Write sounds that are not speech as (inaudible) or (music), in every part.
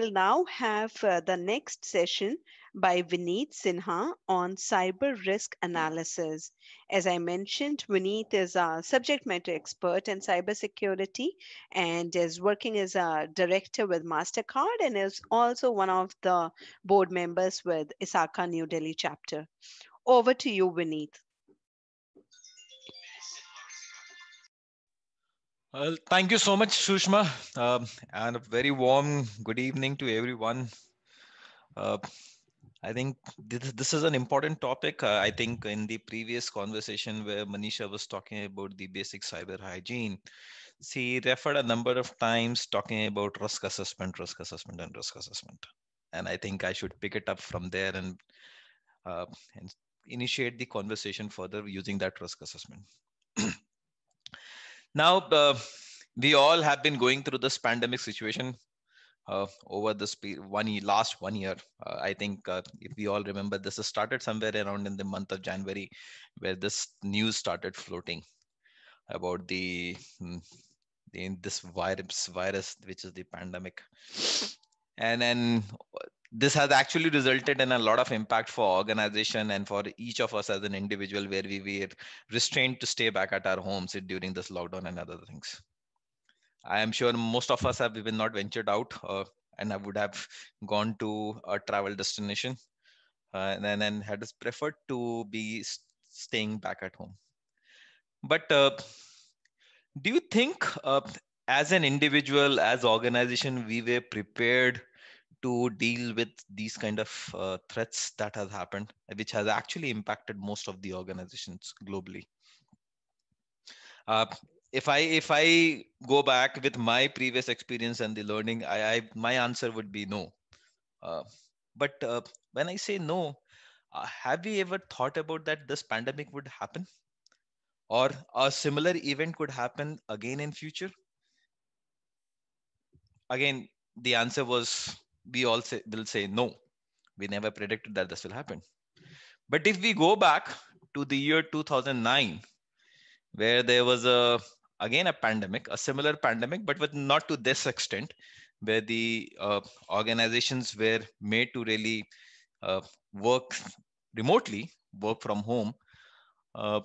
will now have uh, the next session by Vinit Sinha on cyber risk analysis. As I mentioned, Vinit is a subject matter expert in cybersecurity and is working as a director with MasterCard and is also one of the board members with ISACA New Delhi chapter. Over to you, Vinit. Well, thank you so much, Sushma, um, and a very warm good evening to everyone. Uh, I think this, this is an important topic. Uh, I think in the previous conversation where Manisha was talking about the basic cyber hygiene, she referred a number of times talking about risk assessment, risk assessment, and risk assessment. And I think I should pick it up from there and, uh, and initiate the conversation further using that risk assessment. (clears throat) Now, uh, we all have been going through this pandemic situation uh, over this one year, last one year. Uh, I think uh, if we all remember, this started somewhere around in the month of January, where this news started floating about the, mm, the this virus, virus which is the pandemic, and then this has actually resulted in a lot of impact for organization and for each of us as an individual where we were restrained to stay back at our homes during this lockdown and other things. I am sure most of us have even not ventured out uh, and i would have gone to a travel destination uh, and then had preferred to be staying back at home. But uh, do you think uh, as an individual as organization we were prepared to deal with these kind of uh, threats that has happened, which has actually impacted most of the organizations globally. Uh, if I if I go back with my previous experience and the learning, I, I my answer would be no. Uh, but uh, when I say no, uh, have we ever thought about that this pandemic would happen, or a similar event could happen again in future? Again, the answer was we all say, will say no. We never predicted that this will happen. But if we go back to the year 2009 where there was a again a pandemic a similar pandemic but with not to this extent where the uh, organizations were made to really uh, work remotely work from home uh,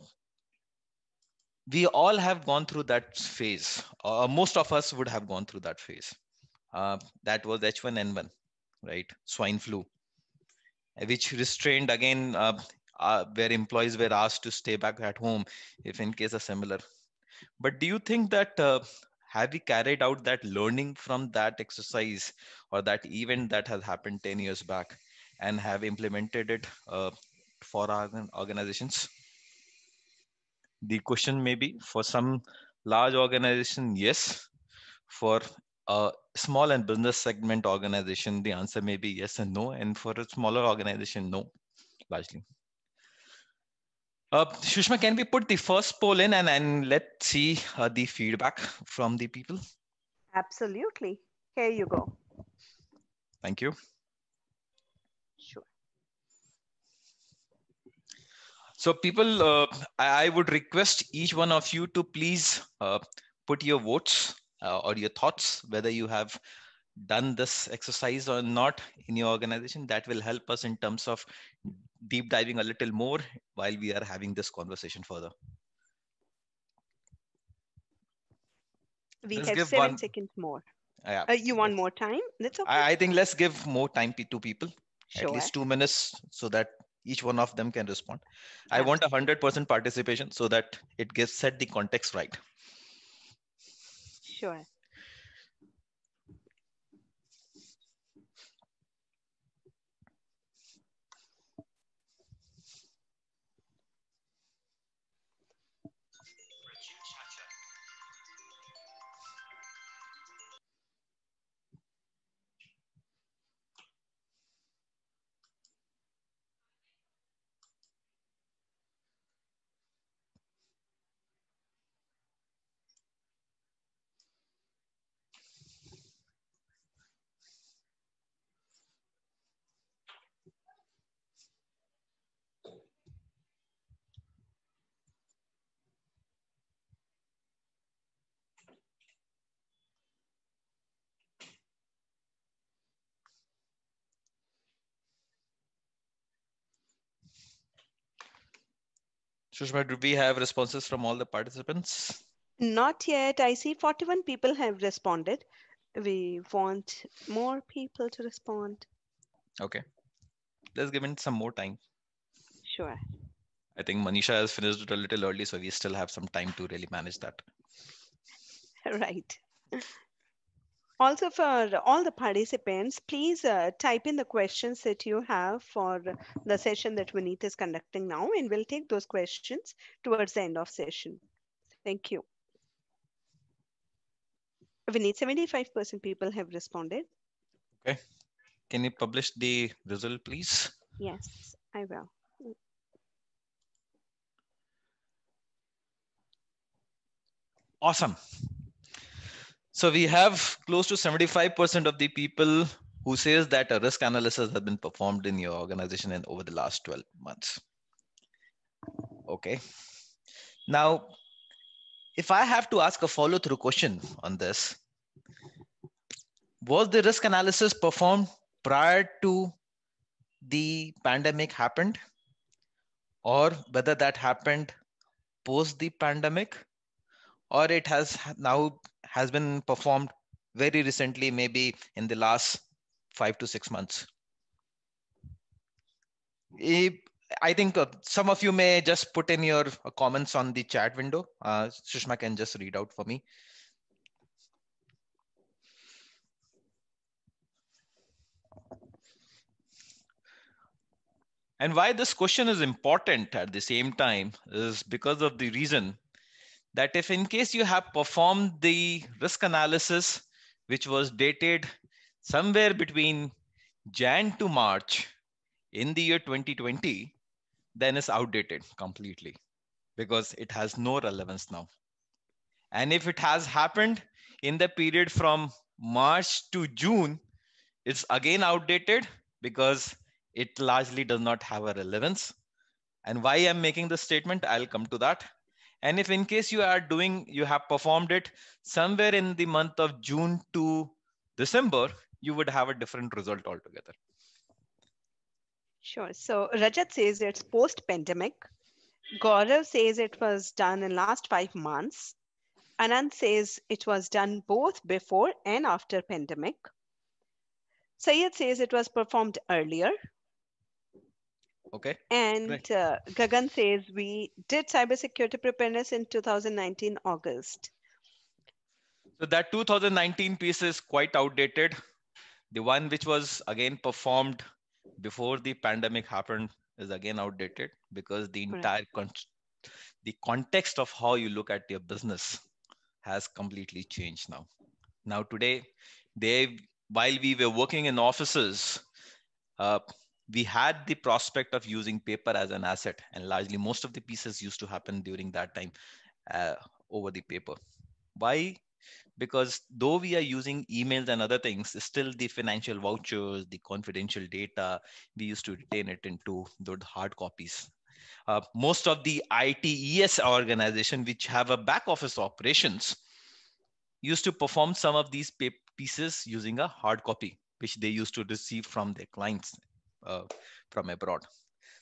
we all have gone through that phase. Uh, most of us would have gone through that phase uh, that was H1N1, right? Swine flu, which restrained again, uh, uh, where employees were asked to stay back at home if in case a similar. But do you think that uh, have we carried out that learning from that exercise or that event that has happened 10 years back and have implemented it uh, for our organizations? The question may be for some large organization, yes. For a small and business segment organization, the answer may be yes and no. And for a smaller organization, no, largely. Uh, Sushma, can we put the first poll in and, and let's see uh, the feedback from the people? Absolutely. Here you go. Thank you. Sure. So people, uh, I, I, would request each one of you to please uh, put your votes uh, or your thoughts, whether you have done this exercise or not in your organization, that will help us in terms of deep diving a little more while we are having this conversation further. We let's have seven one... seconds more. Uh, uh, you want more time? That's okay. I, I, think let's give more time to people, sure. at least two minutes, so that each one of them can respond. I want a hundred percent participation so that it gets set the context right. Sure. Sushma, do we have responses from all the participants? Not yet. I see 41 people have responded. We want more people to respond. Okay. Let's give it some more time. Sure. I think Manisha has finished it a little early, so we still have some time to really manage that. (laughs) Right. Also, for all the participants, please uh, type in the questions that you have for the session that Vinit is conducting now, and we'll take those questions towards the end of session. Thank you. Vinit, 75% people have responded. Okay. Can you publish the result, please? Yes, I will. Awesome. So we have close to 75% of the people who says that a risk analysis has been performed in your organization in over the last 12 months. Okay. Now, if I have to ask a follow through question on this, was the risk analysis performed prior to the pandemic happened or whether that happened post the pandemic or it has now has been performed very recently, maybe in the last five to six months. I think uh, some of you may just put in your comments on the chat window. Uh, Sushma can just read out for me. And why this question is important at the same time is because of the reason that if in case you have performed the risk analysis, which was dated somewhere between Jan to March in the year 2020, then it's outdated completely because it has no relevance now. And if it has happened in the period from March to June, it's again outdated because it largely does not have a relevance. And why I'm making this statement, I'll come to that. And if in case you are doing, you have performed it somewhere in the month of June to December, you would have a different result altogether. Sure. So Rajat says it's post-pandemic. Gaurav says it was done in last five months. Anand says it was done both before and after pandemic. Sayed says it was performed earlier. Okay. And uh, Gagan says we did cybersecurity preparedness in 2019 August. So that 2019 piece is quite outdated. The one which was again performed before the pandemic happened is again outdated because the entire con the context of how you look at your business has completely changed now. Now today, they while we were working in offices, uh, we had the prospect of using paper as an asset and largely most of the pieces used to happen during that time uh, over the paper. Why? Because though we are using emails and other things still the financial vouchers the confidential data we used to retain it into the hard copies. Uh, most of the its organization which have a back office operations used to perform some of these pieces using a hard copy which they used to receive from their clients from abroad.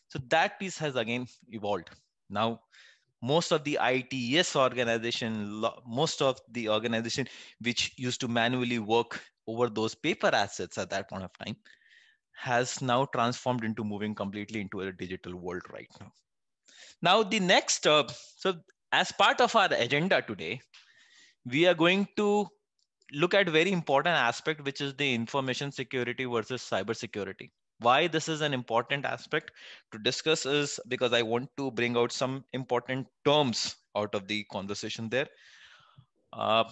So that piece has again evolved. Now, most of the ITES organization, most of the organization which used to manually work over those paper assets at that point of time has now transformed into moving completely into a digital world right now. Now, the next, uh, so as part of our agenda today, we are going to look at very important aspect, which is the information security versus cyber security why this is an important aspect to discuss is because I want to bring out some important terms out of the conversation there. Uh,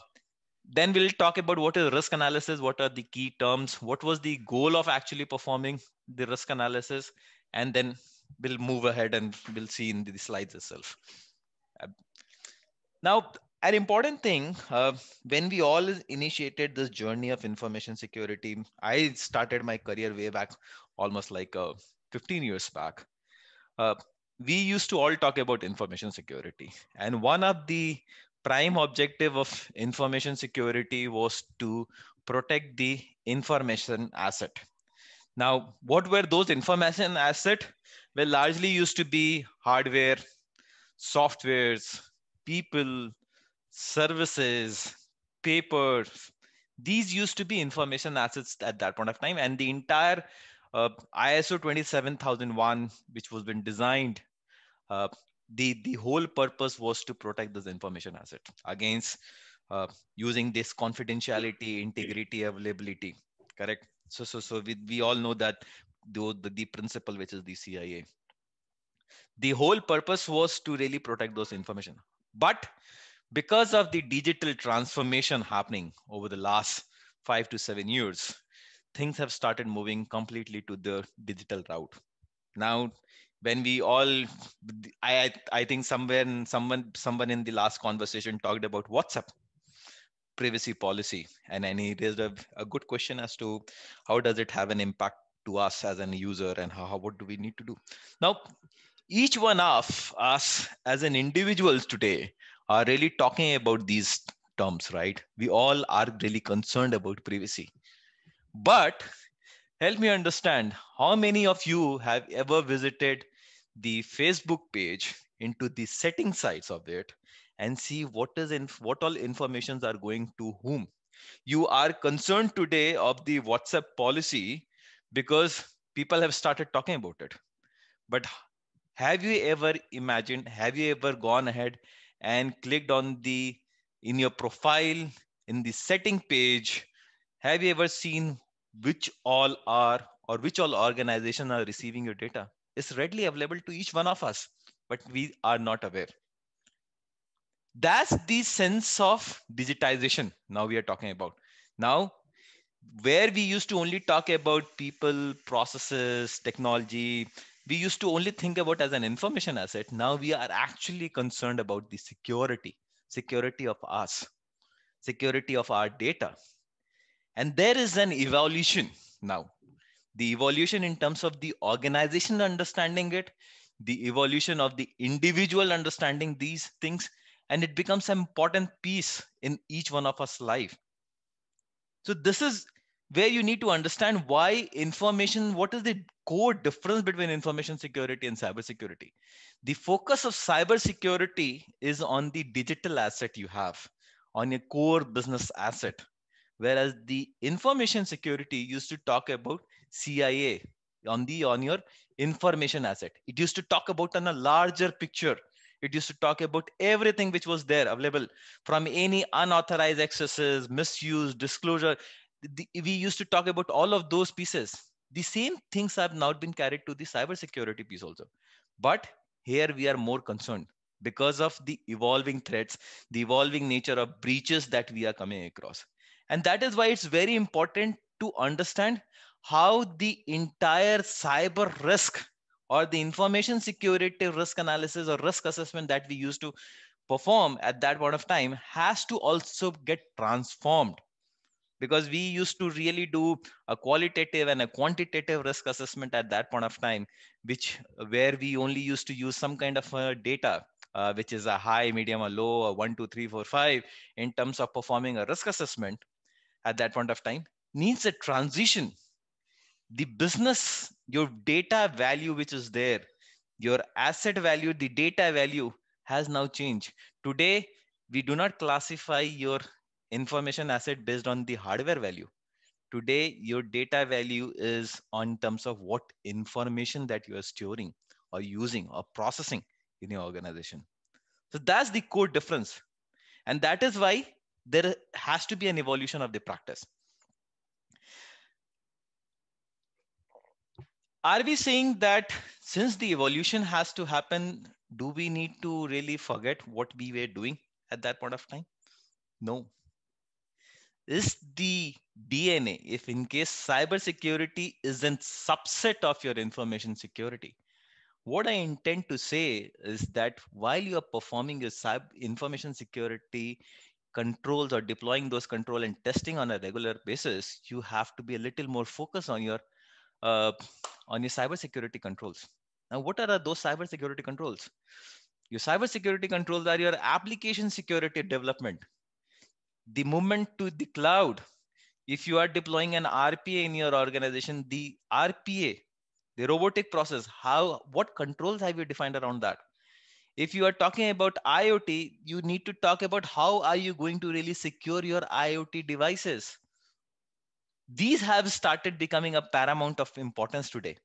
then we'll talk about what is risk analysis, what are the key terms, what was the goal of actually performing the risk analysis, and then we'll move ahead and we'll see in the slides itself. Uh, now, an important thing uh, when we all initiated this journey of information security, I started my career way back almost like uh, 15 years back, uh, we used to all talk about information security. And one of the prime objective of information security was to protect the information asset. Now, what were those information asset? Well, largely used to be hardware, softwares, people, services, papers. These used to be information assets at that point of time, and the entire uh, ISO 27001, which was been designed, uh, the the whole purpose was to protect this information asset against uh, using this confidentiality, integrity, availability. Correct. So so so we, we all know that the, the the principle which is the CIA. The whole purpose was to really protect those information, but because of the digital transformation happening over the last five to seven years, things have started moving completely to the digital route. Now, when we all, I, I think somewhere, someone, someone in the last conversation talked about WhatsApp privacy policy, and, and he raised a, a good question as to how does it have an impact to us as an user, and how, how what do we need to do? Now, each one of us as an individuals today are really talking about these terms, right? We all are really concerned about privacy. But help me understand how many of you have ever visited the Facebook page into the setting sides of it and see what is in what all informations are going to whom. You are concerned today of the WhatsApp policy because people have started talking about it. But have you ever imagined, have you ever gone ahead and clicked on the in your profile in the setting page have you ever seen which all are or which all organizations are receiving your data? It's readily available to each one of us but we are not aware. That's the sense of digitization now we are talking about. Now where we used to only talk about people processes technology we used to only think about as an information asset. Now we are actually concerned about the security security of us security of our data and there is an evolution now. The evolution in terms of the organization understanding it the evolution of the individual understanding these things and it becomes an important piece in each one of us life. So this is where you need to understand why information what is the core difference between information security and cyber security? The focus of cyber security is on the digital asset you have on your core business asset whereas the information security used to talk about cia on the on your information asset. It used to talk about on a larger picture. It used to talk about everything which was there available from any unauthorized accesses misuse disclosure. The, we used to talk about all of those pieces. The same things have now been carried to the cybersecurity piece also. But here we are more concerned because of the evolving threats the evolving nature of breaches that we are coming across and that is why it's very important to understand how the entire cyber risk or the information security risk analysis or risk assessment that we used to perform at that point of time has to also get transformed. Because we used to really do a qualitative and a quantitative risk assessment at that point of time which where we only used to use some kind of a data uh, which is a high medium or low or one two three four five in terms of performing a risk assessment at that point of time needs a transition the business your data value which is there your asset value the data value has now changed. Today we do not classify your information asset based on the hardware value. Today your data value is on terms of what information that you are storing or using or processing in your organization. So that's the core difference. And that is why there has to be an evolution of the practice are we saying that since the evolution has to happen do we need to really forget what we were doing at that point of time no is the DNA if in case cybersecurity is a subset of your information security. What I intend to say is that while you are performing your information security controls or deploying those control and testing on a regular basis, you have to be a little more focused on your uh, on your cybersecurity controls. Now, what are those cybersecurity controls? Your cybersecurity controls are your application security development the movement to the cloud if you are deploying an rpa in your organization the rpa the robotic process how what controls have you defined around that if you are talking about IoT, you need to talk about how are you going to really secure your IoT devices. These have started becoming a paramount of importance today.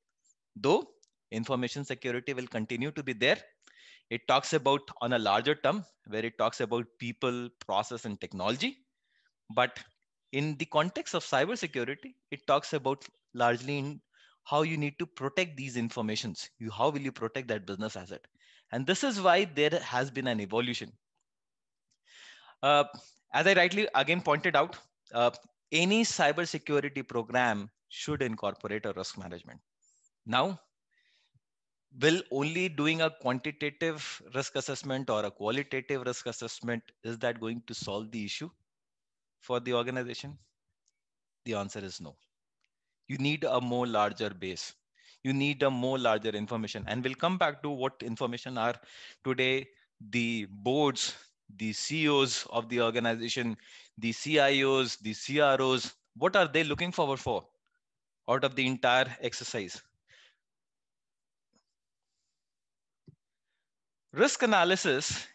Though information security will continue to be there, it talks about on a larger term where it talks about people, process, and technology. But in the context of cybersecurity, it talks about largely in how you need to protect these informations. You, how will you protect that business asset? And this is why there has been an evolution. Uh, as I rightly again pointed out, uh, any cybersecurity program should incorporate a risk management. Now, will only doing a quantitative risk assessment or a qualitative risk assessment, is that going to solve the issue for the organization? The answer is no. You need a more larger base you need a more larger information. And we'll come back to what information are today the boards the ceos of the organization the cios the cros what are they looking forward for out of the entire exercise? Risk analysis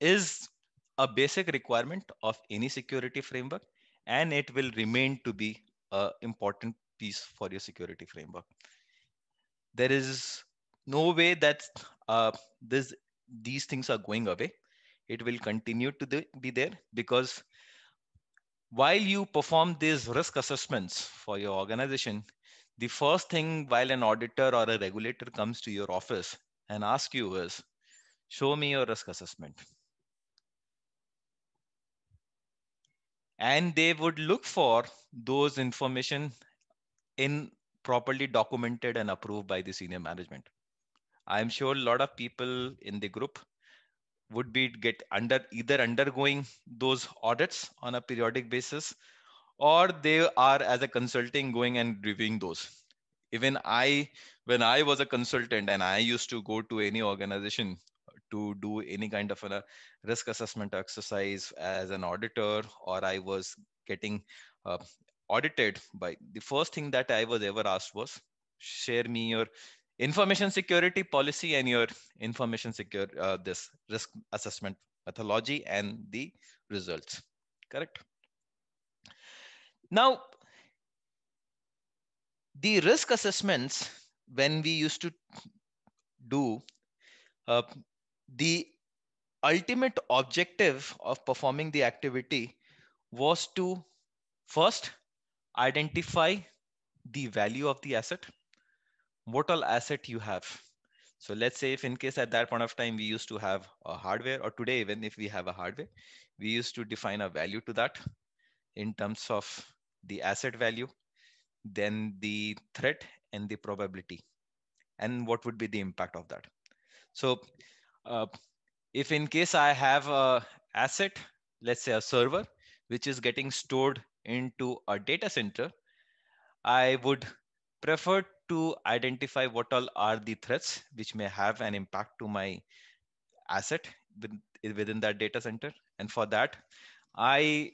is a basic requirement of any security framework and it will remain to be an important piece for your security framework there is no way that uh, this these things are going away. It will continue to be there because while you perform these risk assessments for your organization the first thing while an auditor or a regulator comes to your office and ask you is show me your risk assessment. And they would look for those information in properly documented and approved by the senior management. I'm sure a lot of people in the group would be get under either undergoing those audits on a periodic basis or they are as a consulting going and reviewing those even i when i was a consultant and i used to go to any organization to do any kind of a risk assessment exercise as an auditor or i was getting uh, audited by the first thing that I was ever asked was share me your information security policy and your information secure uh, this risk assessment methodology and the results. Correct? Now the risk assessments when we used to do uh, the ultimate objective of performing the activity was to first identify the value of the asset, what all asset you have. So let's say if in case at that point of time, we used to have a hardware or today, even if we have a hardware, we used to define a value to that in terms of the asset value, then the threat and the probability and what would be the impact of that. So uh, if in case I have a asset, let's say a server, which is getting stored into a data center, I would prefer to identify what all are the threats which may have an impact to my asset within that data center. And for that, I,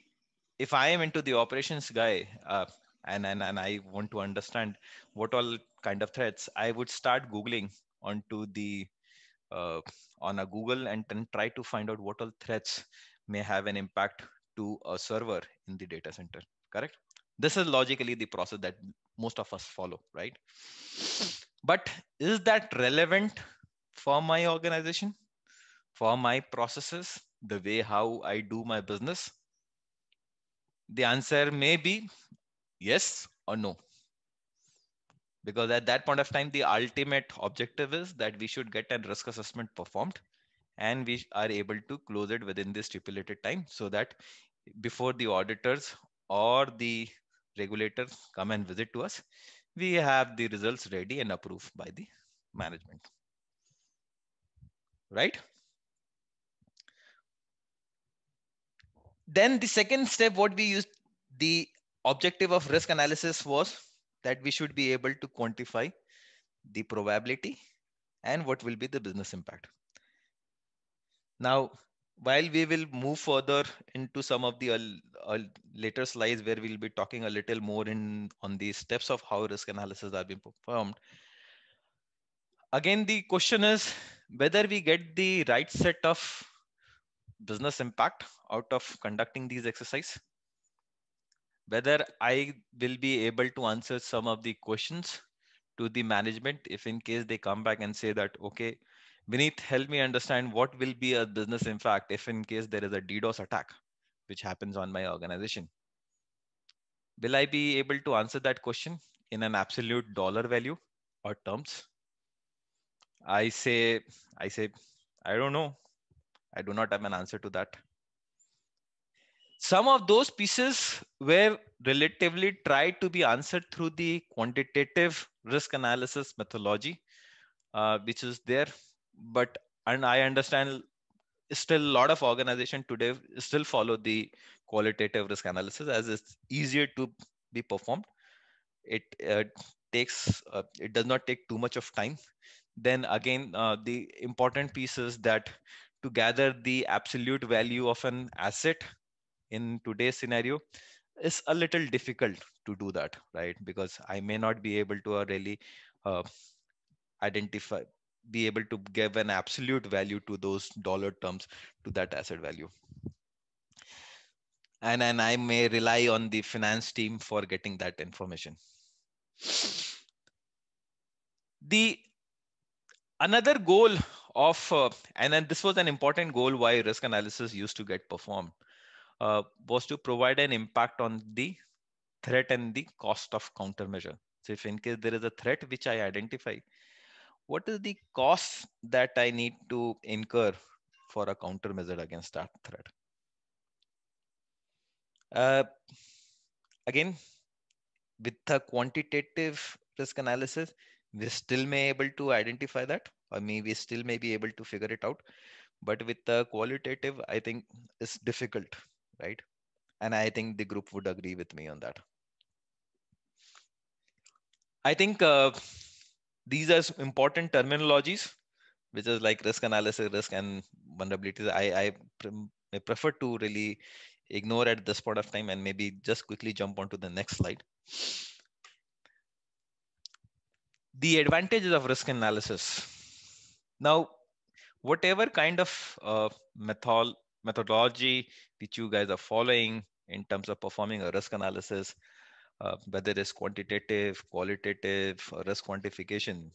if I am into the operations guy, uh, and, and, and I want to understand what all kind of threats, I would start Googling onto the, uh, on a Google and then try to find out what all threats may have an impact to a server in the data center, correct? This is logically the process that most of us follow, right? But is that relevant for my organization, for my processes, the way how I do my business? The answer may be yes or no. Because at that point of time, the ultimate objective is that we should get a risk assessment performed and we are able to close it within the stipulated time so that before the auditors or the regulators come and visit to us, we have the results ready and approved by the management. Right? Then the second step, what we used, the objective of risk analysis was that we should be able to quantify the probability and what will be the business impact. Now, while we will move further into some of the uh, uh, later slides where we'll be talking a little more in on the steps of how risk analysis are being performed. Again the question is whether we get the right set of business impact out of conducting these exercise whether i will be able to answer some of the questions to the management if in case they come back and say that okay Vinit, help me understand what will be a business impact if in case there is a DDoS attack, which happens on my organization. Will I be able to answer that question in an absolute dollar value or terms? I say, I say, I don't know. I do not have an answer to that. Some of those pieces were relatively tried to be answered through the quantitative risk analysis methodology, uh, which is there. But and I understand still a lot of organization today still follow the qualitative risk analysis as it's easier to be performed. It uh, takes uh, it does not take too much of time then again uh, the important piece is that to gather the absolute value of an asset in today's scenario is a little difficult to do that right because i may not be able to uh, really uh, identify be able to give an absolute value to those dollar terms to that asset value. And and i may rely on the finance team for getting that information. The another goal of uh, and then this was an important goal why risk analysis used to get performed uh, was to provide an impact on the threat and the cost of countermeasure. So if in case there is a threat which i identify what is the cost that i need to incur for a countermeasure against that threat? Uh, again with the quantitative risk analysis we still may able to identify that. Or maybe we still may be able to figure it out. But with the qualitative i think it's difficult right? And i think the group would agree with me on that. I think uh, these are important terminologies which is like risk analysis risk and vulnerabilities i i pre- prefer to really ignore at this point of time and maybe just quickly jump onto the next slide the advantages of risk analysis. Now, whatever kind of uh, method methodology which you guys are following in terms of performing a risk analysis, uh, whether it's quantitative, qualitative, or risk quantification,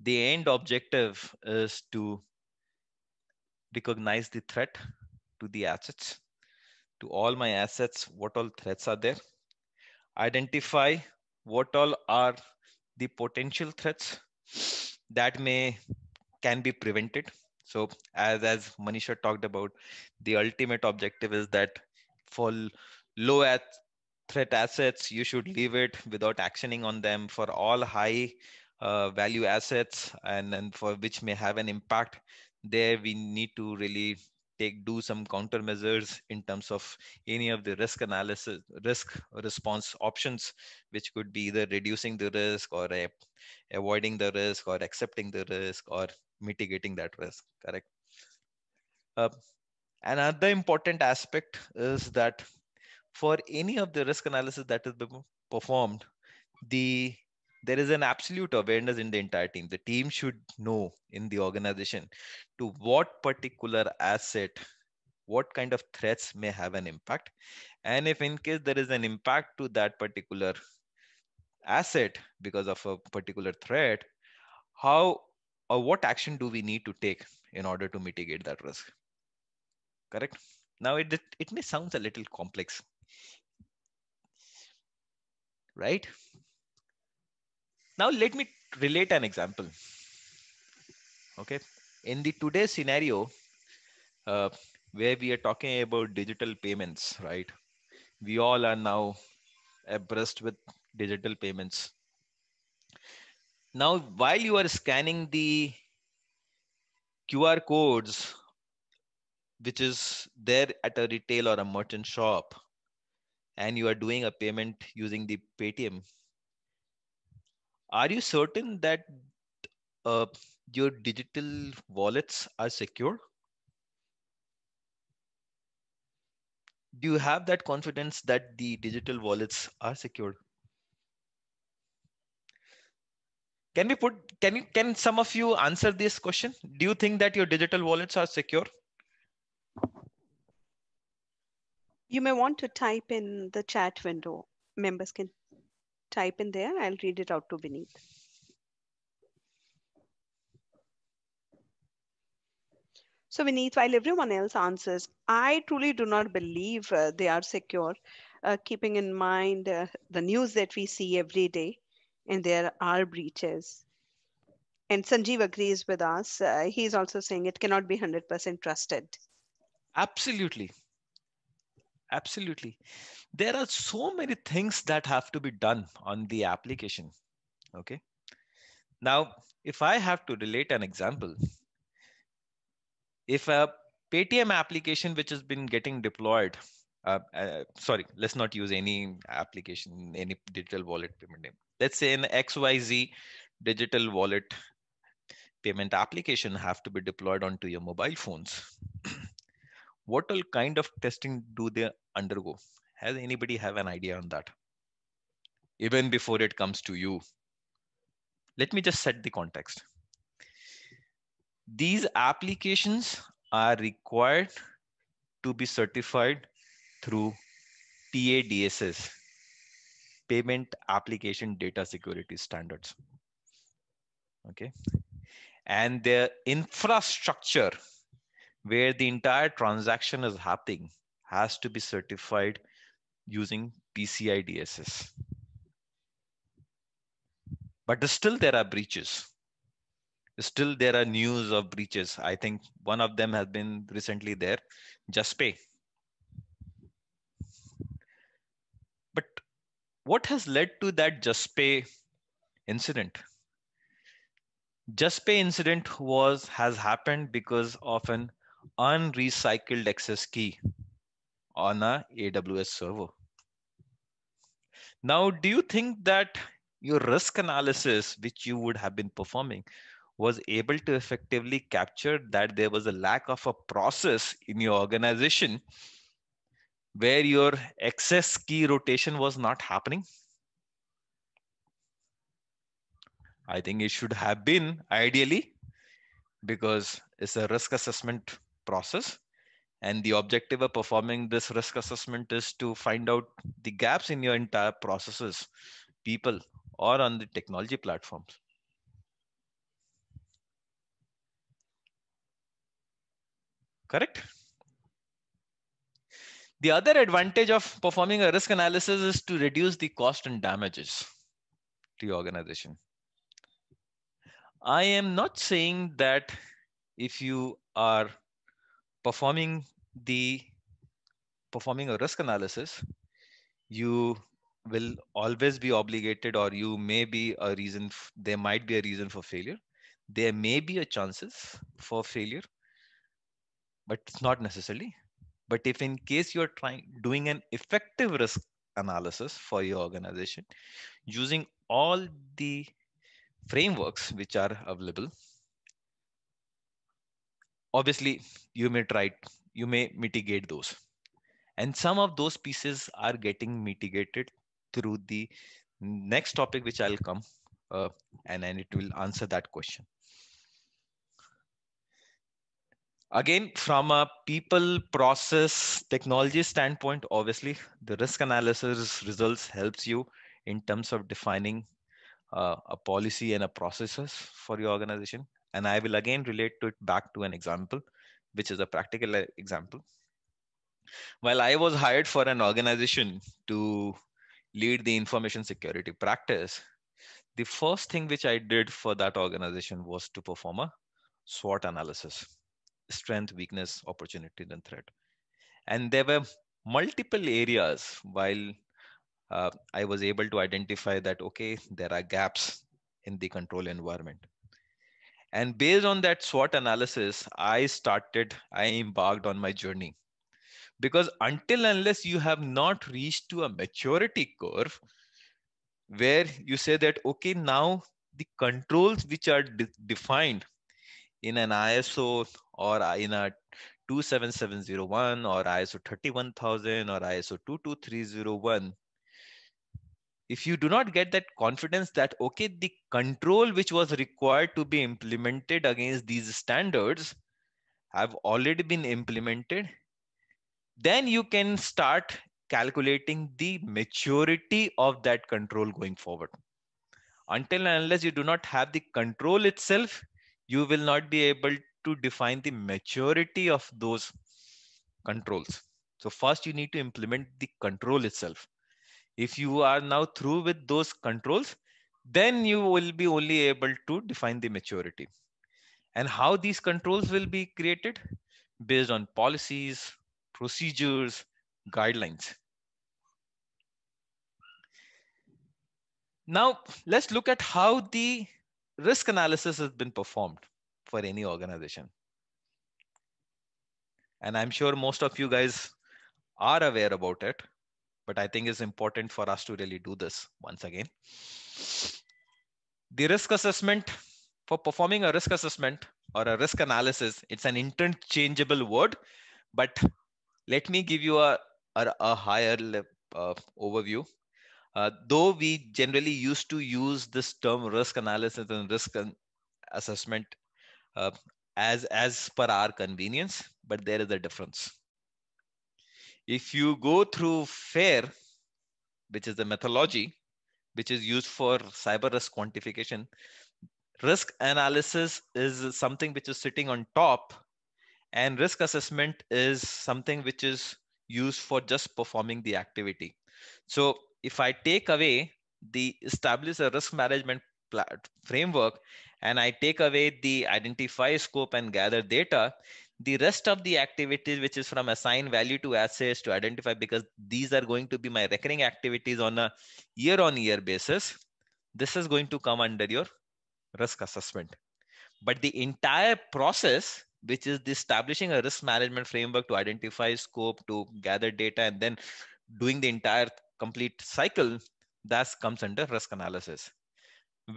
the end objective is to recognize the threat to the assets, to all my assets, what all threats are there, identify what all are the potential threats that may can be prevented. So as as manisha talked about the ultimate objective is that for low at threat assets you should leave it without actioning on them for all high uh, value assets and, and for which may have an impact. There we need to really take do some countermeasures in terms of any of the risk analysis risk response options which could be either reducing the risk or uh, avoiding the risk or accepting the risk or mitigating that risk correct? Uh, another important aspect is that for any of the risk analysis that is performed the there is an absolute awareness in the entire team. The team should know in the organization to what particular asset what kind of threats may have an impact. And if in case there is an impact to that particular asset because of a particular threat how or what action do we need to take in order to mitigate that risk? Correct? Now it it may sound a little complex right now let me relate an example. Okay, in the today's scenario, uh, where we are talking about digital payments, right? We all are now abreast with digital payments. Now, while you are scanning the QR codes, which is there at a retail or a merchant shop, and you are doing a payment using the Paytm, are you certain that uh, your digital wallets are secure? Do you have that confidence that the digital wallets are secure? can we put can you can some of you answer this question do you think that your digital wallets are secure you may want to type in the chat window members can type in there i'll read it out to Vinit. So Vinit, while everyone else answers, I truly do not believe uh, they are secure, uh, keeping in mind uh, the news that we see every day, and there are breaches. And Sanjeev agrees with us. Uh, he's also saying it cannot be 100% trusted. Absolutely. Absolutely. There are so many things that have to be done on the application. Okay. Now, if I have to relate an example, if a Paytm application which has been getting deployed, uh, uh, sorry, let's not use any application, any digital wallet payment name. Let's say an XYZ digital wallet payment application have to be deployed onto your mobile phones. (clears throat) what all kind of testing do they undergo? Has anybody have an idea on that? Even before it comes to you. Let me just set the context these applications are required to be certified through PADSS, Payment Application Data Security Standards. Okay. And their infrastructure where the entire transaction is happening has to be certified using PCI DSS. But still there are breaches still there are news of breaches. I think one of them has been recently there, Juspay. But what has led to that Juspay incident? Juspay incident was has happened because of an unrecycled access key on a AWS server. Now, do you think that your risk analysis, which you would have been performing, was able to effectively capture that there was a lack of a process in your organization where your access key rotation was not happening? I think it should have been ideally because it's a risk assessment process. And the objective of performing this risk assessment is to find out the gaps in your entire processes, people, or on the technology platforms. correct? The other advantage of performing a risk analysis is to reduce the cost and damages to your organization. I am not saying that if you are performing the performing a risk analysis, you will always be obligated or you may be a reason, there might be a reason for failure. There may be a chances for failure but it's not necessarily. But if in case you're trying doing an effective risk analysis for your organization using all the frameworks which are available, obviously you may try, you may mitigate those. And some of those pieces are getting mitigated through the next topic, which I'll come uh, and, and it will answer that question again from a people process technology standpoint obviously the risk analysis results helps you in terms of defining uh, a policy and a processes for your organization and i will again relate to it back to an example which is a practical example while i was hired for an organization to lead the information security practice the first thing which i did for that organization was to perform a swot analysis strength, weakness, opportunity, and threat. And there were multiple areas while uh, I was able to identify that, okay, there are gaps in the control environment. And based on that SWOT analysis, I started, I embarked on my journey. Because until unless you have not reached to a maturity curve where you say that, okay, now the controls which are de defined in an ISO or in a 27701 or ISO 31000 or ISO 22301, if you do not get that confidence that okay the control which was required to be implemented against these standards have already been implemented then you can start calculating the maturity of that control going forward. Until and unless you do not have the control itself you will not be able to define the maturity of those controls. So first you need to implement the control itself if you are now through with those controls, then you will be only able to define the maturity. And how these controls will be created? Based on policies, procedures, guidelines. Now, let's look at how the risk analysis has been performed for any organization. And I'm sure most of you guys are aware about it but I think it's important for us to really do this once again. The risk assessment, for performing a risk assessment or a risk analysis, it's an interchangeable word, but let me give you a, a, a higher uh, overview. Uh, though we generally used to use this term risk analysis and risk assessment uh, as, as per our convenience, but there is a difference if you go through FAIR, which is the methodology which is used for cyber risk quantification, risk analysis is something which is sitting on top, and risk assessment is something which is used for just performing the activity. So if I take away the establish a risk management framework and I take away the identify scope and gather data, the rest of the activities which is from assign value to assets to identify because these are going to be my recurring activities on a year on year basis. This is going to come under your risk assessment. But the entire process which is the establishing a risk management framework to identify scope to gather data and then doing the entire complete cycle that comes under risk analysis.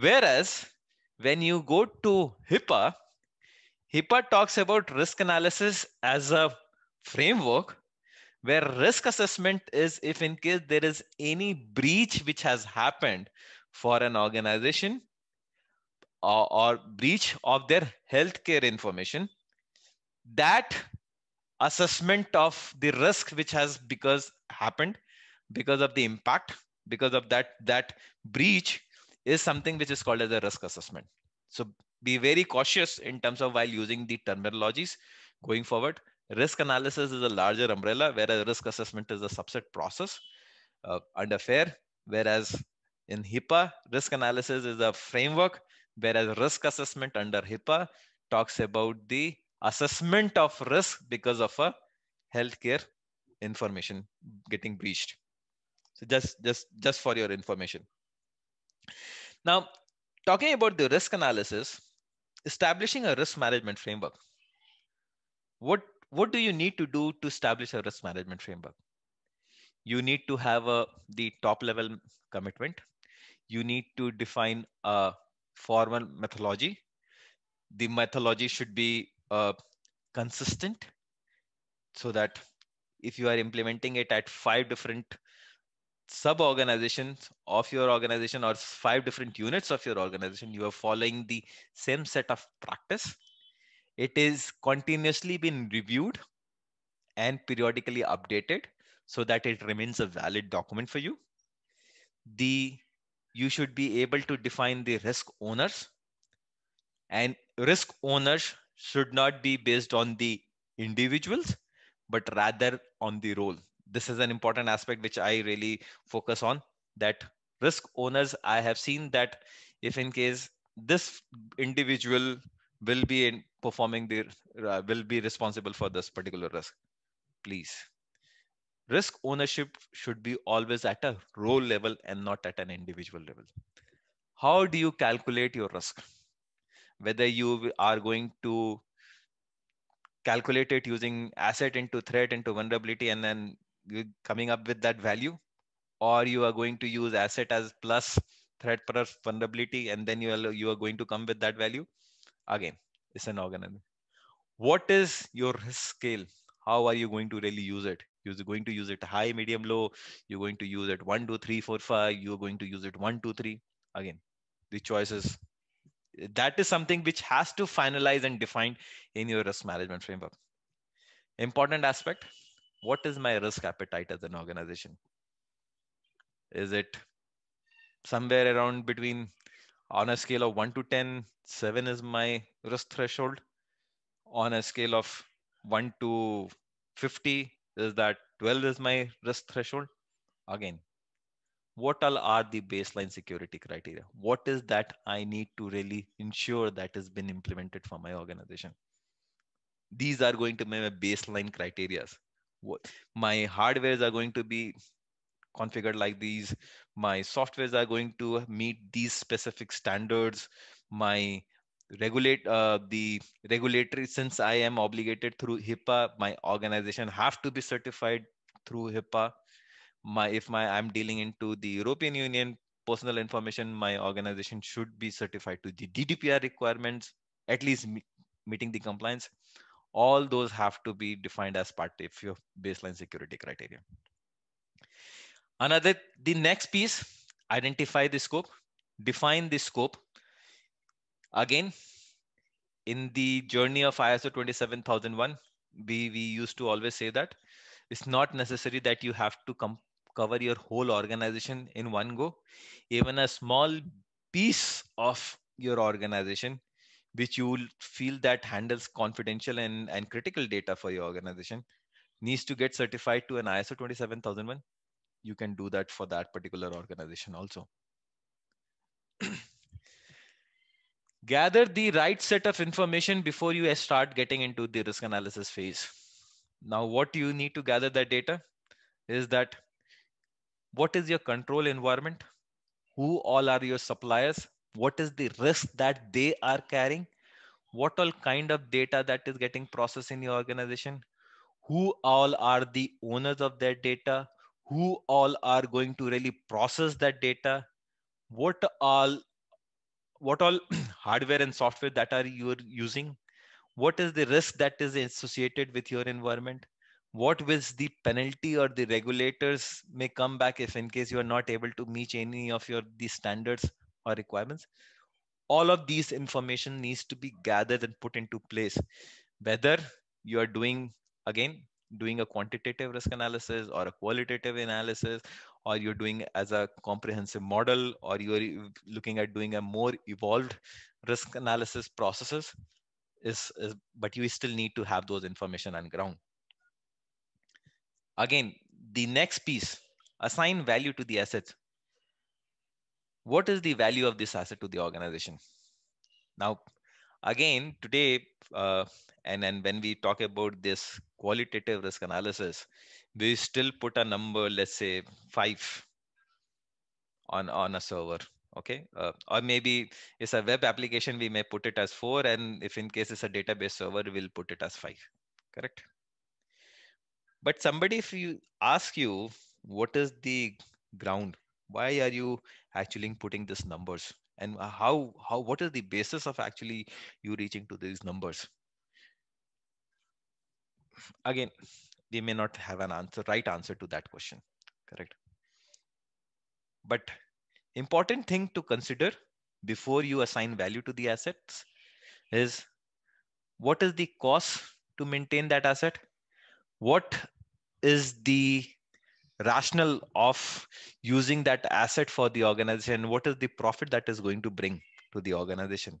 Whereas when you go to hipaa HIPAA talks about risk analysis as a framework where risk assessment is if in case there is any breach which has happened for an organization or, or breach of their healthcare information, that assessment of the risk which has because happened because of the impact because of that that breach is something which is called as a risk assessment. So be very cautious in terms of while using the terminologies going forward. Risk analysis is a larger umbrella, whereas risk assessment is a subset process uh, under FAIR, whereas in HIPAA, risk analysis is a framework, whereas risk assessment under HIPAA talks about the assessment of risk because of a healthcare information getting breached. So just, just, just for your information. Now, talking about the risk analysis, establishing a risk management framework. What, what do you need to do to establish a risk management framework? You need to have a, the top level commitment. You need to define a formal methodology. The methodology should be uh, consistent so that if you are implementing it at five different sub organizations of your organization or five different units of your organization you are following the same set of practice. It is continuously been reviewed and periodically updated so that it remains a valid document for you. The you should be able to define the risk owners and risk owners should not be based on the individuals but rather on the role this is an important aspect which I really focus on that risk owners. I have seen that if in case this individual will be in performing the uh, will be responsible for this particular risk, please. Risk ownership should be always at a role level and not at an individual level. How do you calculate your risk? Whether you are going to calculate it using asset into threat into vulnerability and then coming up with that value or you are going to use asset as plus threat plus vulnerability and then you are, you are going to come with that value again it's an organism what is your risk scale how are you going to really use it You're going to use it high, medium, low. You're going to use it one, two, three, four, five. You're going to use it one, two, three. Again, the choices. That is something which has to finalize and define in your risk management framework. Important aspect. What is my risk appetite as an organization? Is it somewhere around between on a scale of 1 to 10 7 is my risk threshold. On a scale of 1 to 50 is that 12 is my risk threshold? Again what all are the baseline security criteria? What is that i need to really ensure that has been implemented for my organization? These are going to be my baseline criteria. what my hardwares are going to be configured like these. My softwares are going to meet these specific standards. My regulate uh, the regulatory since i am obligated through hipaa my organization have to be certified through hipaa. My if my i'm dealing into the european union personal information my organization should be certified to the gdpr requirements at least meeting the compliance all those have to be defined as part of your baseline security criteria. Another the next piece identify the scope define the scope. Again in the journey of iso 27001 we we used to always say that it's not necessary that you have to com- cover your whole organization in one go. Even a small piece of your organization which you will feel that handles confidential and, and critical data for your organization needs to get certified to an iso 27001 you can do that for that particular organization also. (clears throat) Gather the right set of information before you start getting into the risk analysis phase. Now what you need to gather that data is that what is your control environment? Who all are your suppliers what is the risk that they are carrying? What all kind of data that is getting processed in your organization? Who all are the owners of that data? Who all are going to really process that data? What all what all (clears throat) hardware and software that are you using? What is the risk that is associated with your environment? What will the penalty or the regulators may come back if in case you are not able to meet any of your these standards or requirements all of these information needs to be gathered and put into place. Whether you are doing again doing a quantitative risk analysis or a qualitative analysis or you're doing as a comprehensive model or you're looking at doing a more evolved risk analysis processes is, is but you still need to have those information on ground. Again the next piece assign value to the assets what is the value of this asset to the organization? Now again today uh, and then when we talk about this qualitative risk analysis we still put a number let's say five on on a server okay? Uh, or maybe it's a web application we may put it as four and if in case it's a database server we'll put it as five correct? But somebody if you ask you what is the ground? Why are you actually putting these numbers? And uh, how how what is the basis of actually you reaching to these numbers? Again they may not have an answer right answer to that question correct? But important thing to consider before you assign value to the assets is what is the cost to maintain that asset? What is the rationale of using that asset for the organization what is the profit that is going to bring to the organization?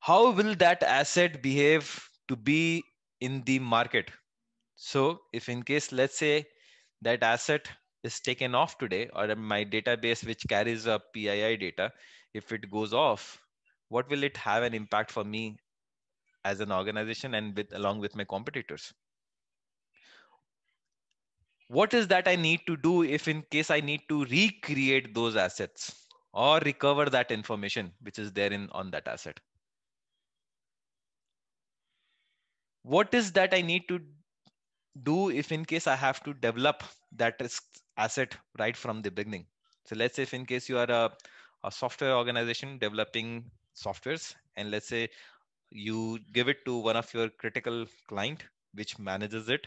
How will that asset behave to be in the market? So if in case let's say that asset is taken off today or my database which carries a pii data if it goes off what will it have an impact for me as an organization and with along with my competitors what is that i need to do if in case i need to recreate those assets or recover that information which is there in on that asset? What is that i need to do if in case i have to develop that asset right from the beginning? So let's say if in case you are a, a software organization developing softwares and let's say you give it to one of your critical client which manages it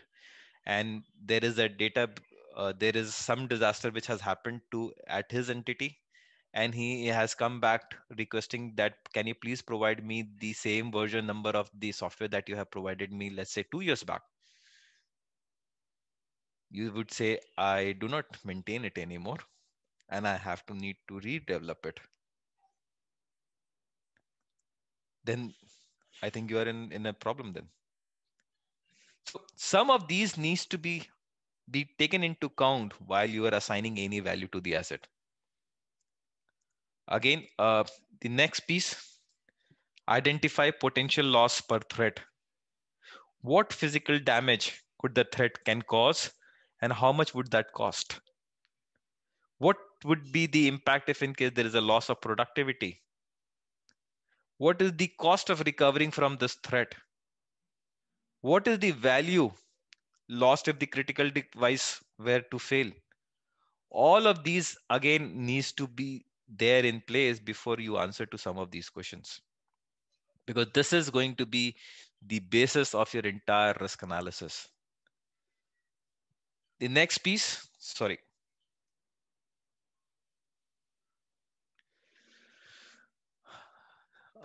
and there is a data uh, there is some disaster which has happened to at his entity and he has come back requesting that can you please provide me the same version number of the software that you have provided me let's say 2 years back? You would say i do not maintain it anymore and i have to need to redevelop it. Then i think you are in in a problem then so some of these needs to be be taken into account while you are assigning any value to the asset Again, uh, the next piece, identify potential loss per threat. What physical damage could the threat can cause and how much would that cost? What would be the impact if in case there is a loss of productivity? What is the cost of recovering from this threat? What is the value lost if the critical device were to fail? All of these again needs to be there in place before you answer to some of these questions. Because this is going to be the basis of your entire risk analysis. The next piece sorry.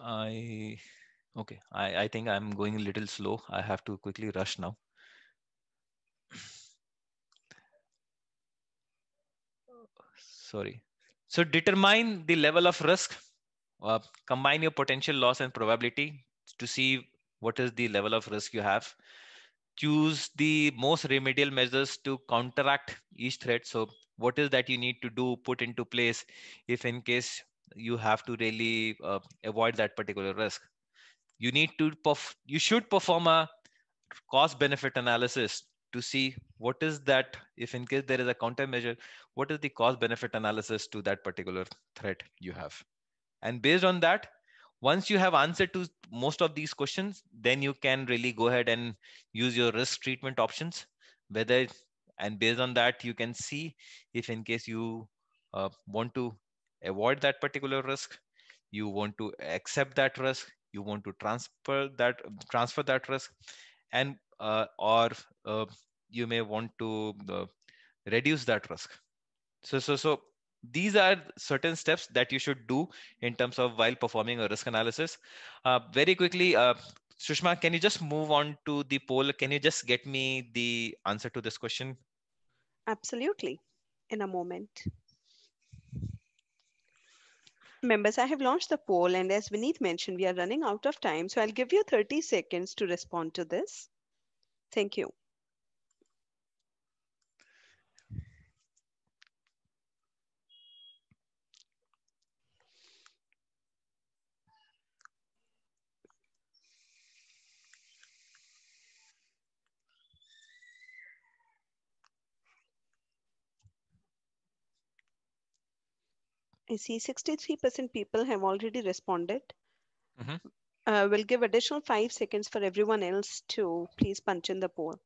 I okay i i think i'm going a little slow i have to quickly rush now sorry so determine the level of risk, uh, combine your potential loss and probability to see what is the level of risk you have. Choose the most remedial measures to counteract each threat. So what is that you need to do, put into place if in case you have to really uh, avoid that particular risk. You need to, perf- you should perform a cost benefit analysis to see what is that if in case there is a countermeasure what is the cost benefit analysis to that particular threat you have. And based on that once you have answered to most of these questions then you can really go ahead and use your risk treatment options. Whether and based on that you can see if in case you uh, want to avoid that particular risk you want to accept that risk you want to transfer that transfer that risk and uh, or uh, you may want to uh, reduce that risk so so so these are certain steps that you should do in terms of while performing a risk analysis uh, very quickly uh, Sushma, can you just move on to the poll? Can you just get me the answer to this question? Absolutely. In a moment. Members, I have launched the poll and as Vinit mentioned, we are running out of time. So I'll give you 30 seconds to respond to this. Thank you. I see 63% people have already responded. Mm-hmm. Uh, we'll give additional five seconds for everyone else to please punch in the poll.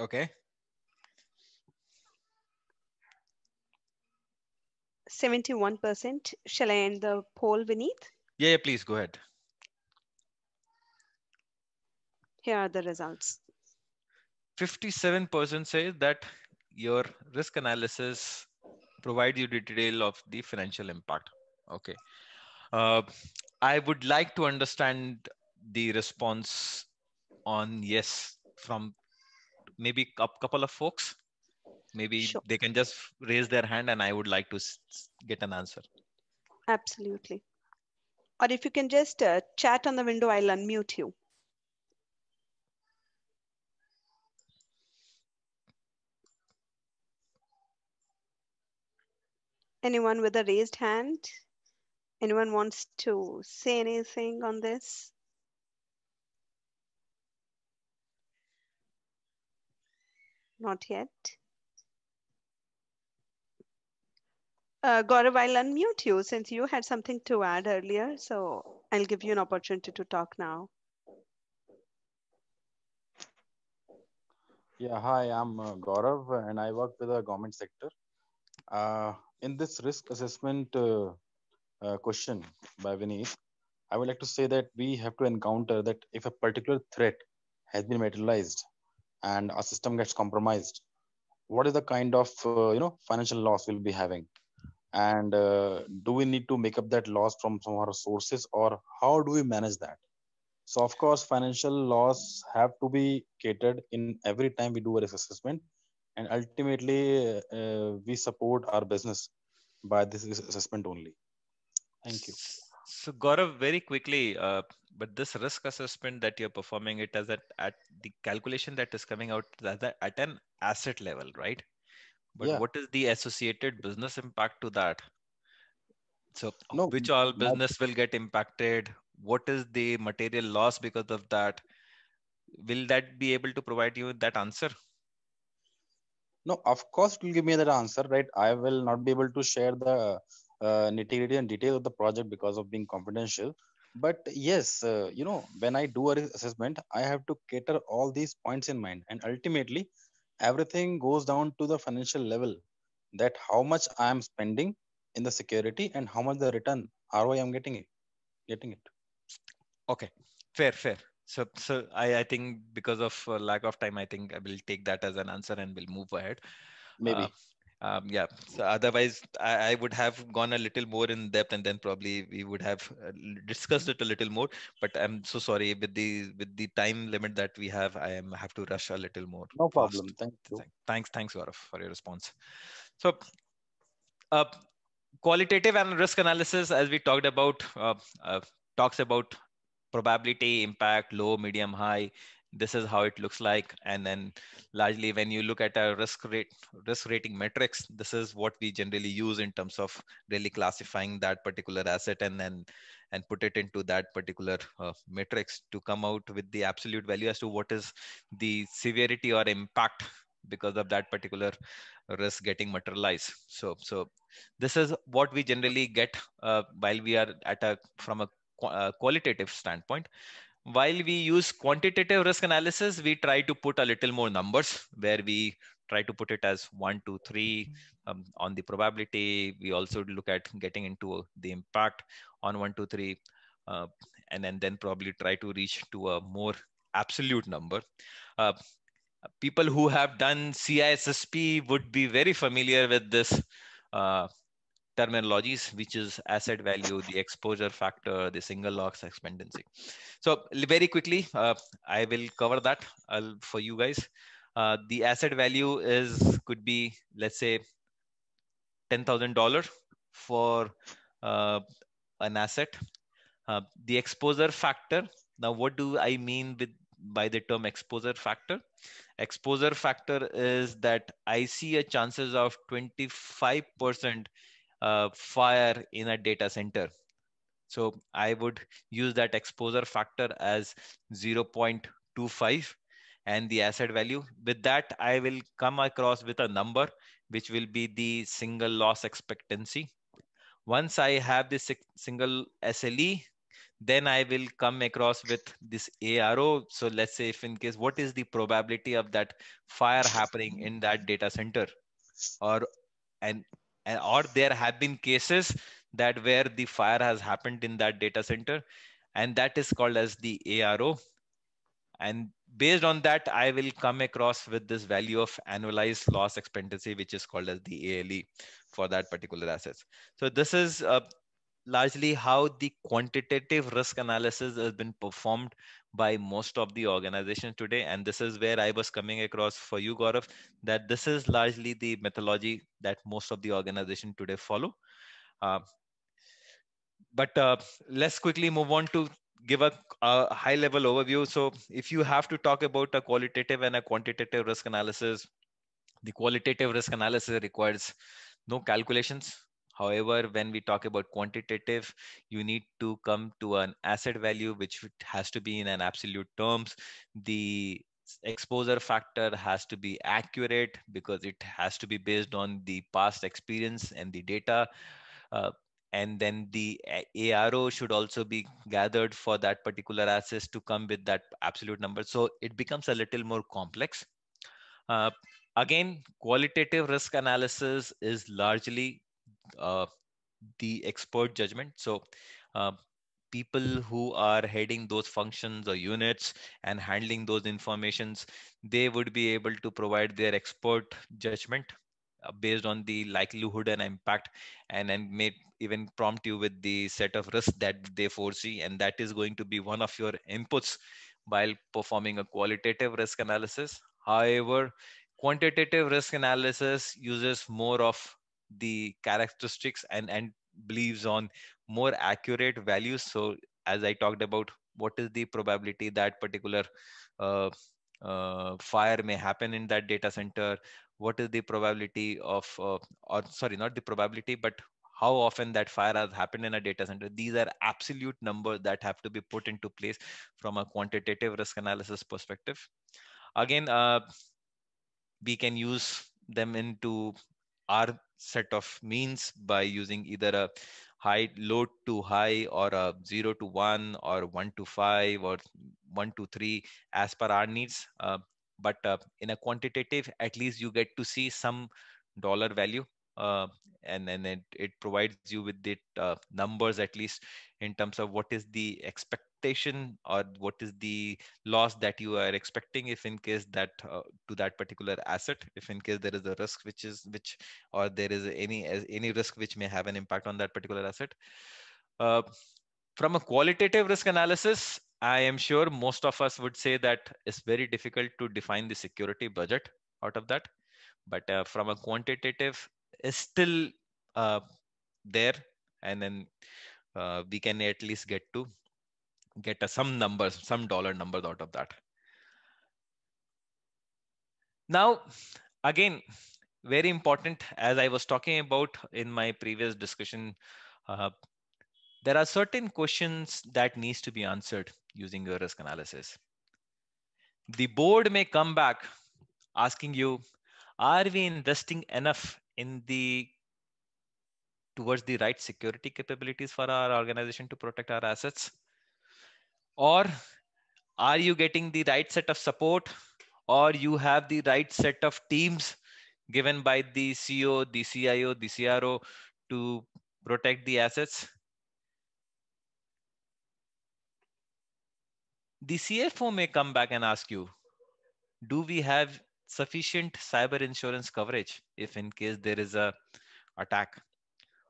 Okay. 71%. Shall I end the poll, Vinit? Yeah, yeah, please go ahead. Here are the results. 57% say that your risk analysis provides you detail of the financial impact. Okay. Uh, I would like to understand the response on yes from maybe a couple of folks. Maybe sure. they can just raise their hand and I would like to get an answer. Absolutely. Or if you can just uh, chat on the window, I'll unmute you. Anyone with a raised hand? Anyone wants to say anything on this? Not yet. Uh, Gaurav, I'll unmute you since you had something to add earlier. So I'll give you an opportunity to talk now. Yeah, hi, I'm uh, Gaurav and I work with the government sector. Uh, in this risk assessment uh, uh, question by Vinit, I would like to say that we have to encounter that if a particular threat has been materialized and our system gets compromised what is the kind of uh, you know financial loss we'll be having? And uh, do we need to make up that loss from some of our sources or how do we manage that? So of course financial loss have to be catered in every time we do a risk assessment and ultimately uh, we support our business by this assessment only. Thank you. So gaurav very quickly uh, but this risk assessment that you're performing it as at, at the calculation that is coming out at, at an asset level right? But yeah. what is the associated business impact to that? So no, which all business will get impacted? What is the material loss because of that? Will that be able to provide you that answer no of course it will give me that answer right? I will not be able to share the uh, nitty gritty and detail of the project because of being confidential. But yes uh, you know when i do a assessment i have to cater all these points in mind. And ultimately everything goes down to the financial level that how much i am spending in the security and how much the return roi i'm getting it getting it. Okay fair fair so so i i think because of uh, lack of time i think i will take that as an answer and we'll move ahead. Maybe. Uh, um, yeah. So otherwise I, I, would have gone a little more in depth and then probably we would have uh, discussed it a little more. But i'm so sorry. With the with the time limit that we have i am have to rush a little more no problem. Thank you. Thanks. Thanks Gaurav, for your response. So uh, qualitative and risk analysis as we talked about uh, uh, talks about probability impact low medium high this is how it looks like. And then largely when you look at a risk rate risk rating metrics this is what we generally use in terms of really classifying that particular asset and then and put it into that particular uh, matrix to come out with the absolute value as to what is the severity or impact because of that particular risk getting materialized. So so this is what we generally get uh, while we are at a from a uh, qualitative standpoint while we use quantitative risk analysis, we try to put a little more numbers where we try to put it as one, two, three um, on the probability. We also look at getting into the impact on one, two, three, uh, and then, then probably try to reach to a more absolute number. Uh, people who have done CISSP would be very familiar with this uh, terminologies, which is asset value, the exposure factor, the single loss expectancy. So very quickly, uh, I will cover that I'll, for you guys. Uh, the asset value is could be let's say ten thousand dollar for uh, an asset. Uh, the exposure factor. Now, what do I mean with by the term exposure factor? Exposure factor is that I see a chances of twenty five percent fire in a data center. So I would use that exposure factor as 0.25 and the asset value. With that, I will come across with a number, which will be the single loss expectancy. Once I have this single SLE, then I will come across with this ARO. So let's say if in case, what is the probability of that fire happening in that data center? Or and or there have been cases that where the fire has happened in that data center and that is called as the aro and based on that i will come across with this value of annualized loss expectancy which is called as the ale for that particular assets so this is uh, largely how the quantitative risk analysis has been performed by most of the organizations today. And this is where I was coming across for you, Gaurav, that this is largely the methodology that most of the organization today follow. Uh, but uh, let's quickly move on to give a, a high level overview. So if you have to talk about a qualitative and a quantitative risk analysis, the qualitative risk analysis requires no calculations However, when we talk about quantitative, you need to come to an asset value, which has to be in an absolute terms. The exposure factor has to be accurate because it has to be based on the past experience and the data. Uh, and then the ARO should also be gathered for that particular asset to come with that absolute number. So it becomes a little more complex. Uh, again, qualitative risk analysis is largely uh, the expert judgment. So uh, people who are heading those functions or units and handling those informations they would be able to provide their expert judgment uh, based on the likelihood and impact and and may even prompt you with the set of risks that they foresee and that is going to be one of your inputs while performing a qualitative risk analysis however quantitative risk analysis uses more of the characteristics and and believes on more accurate values. So as i talked about what is the probability that particular uh, uh, fire may happen in that data center? What is the probability of uh, or sorry not the probability but how often that fire has happened in a data center? These are absolute numbers that have to be put into place from a quantitative risk analysis perspective. Again uh, we can use them into our set of means by using either a high low to high or a 0 to 1 or 1 to 5 or 1 to 3 as per our needs. Uh, but uh, in a quantitative at least you get to see some dollar value uh, and then it, it provides you with the uh, numbers at least in terms of what is the expectation or what is the loss that you are expecting if in case that uh, to that particular asset if in case there is a risk which is which or there is any any risk which may have an impact on that particular asset uh, from a qualitative risk analysis I am sure most of us would say that it's very difficult to define the security budget out of that. But uh, from a quantitative, is still uh, there, and then uh, we can at least get to get uh, some numbers, some dollar numbers out of that. Now, again, very important, as I was talking about in my previous discussion, uh, there are certain questions that needs to be answered using your risk analysis. The board may come back asking you, are we investing enough in the towards the right security capabilities for our organization to protect our assets? Or are you getting the right set of support or you have the right set of teams given by the CEO, the CIO, the CRO to protect the assets? the CFO may come back and ask you, do we have sufficient cyber insurance coverage if in case there is a attack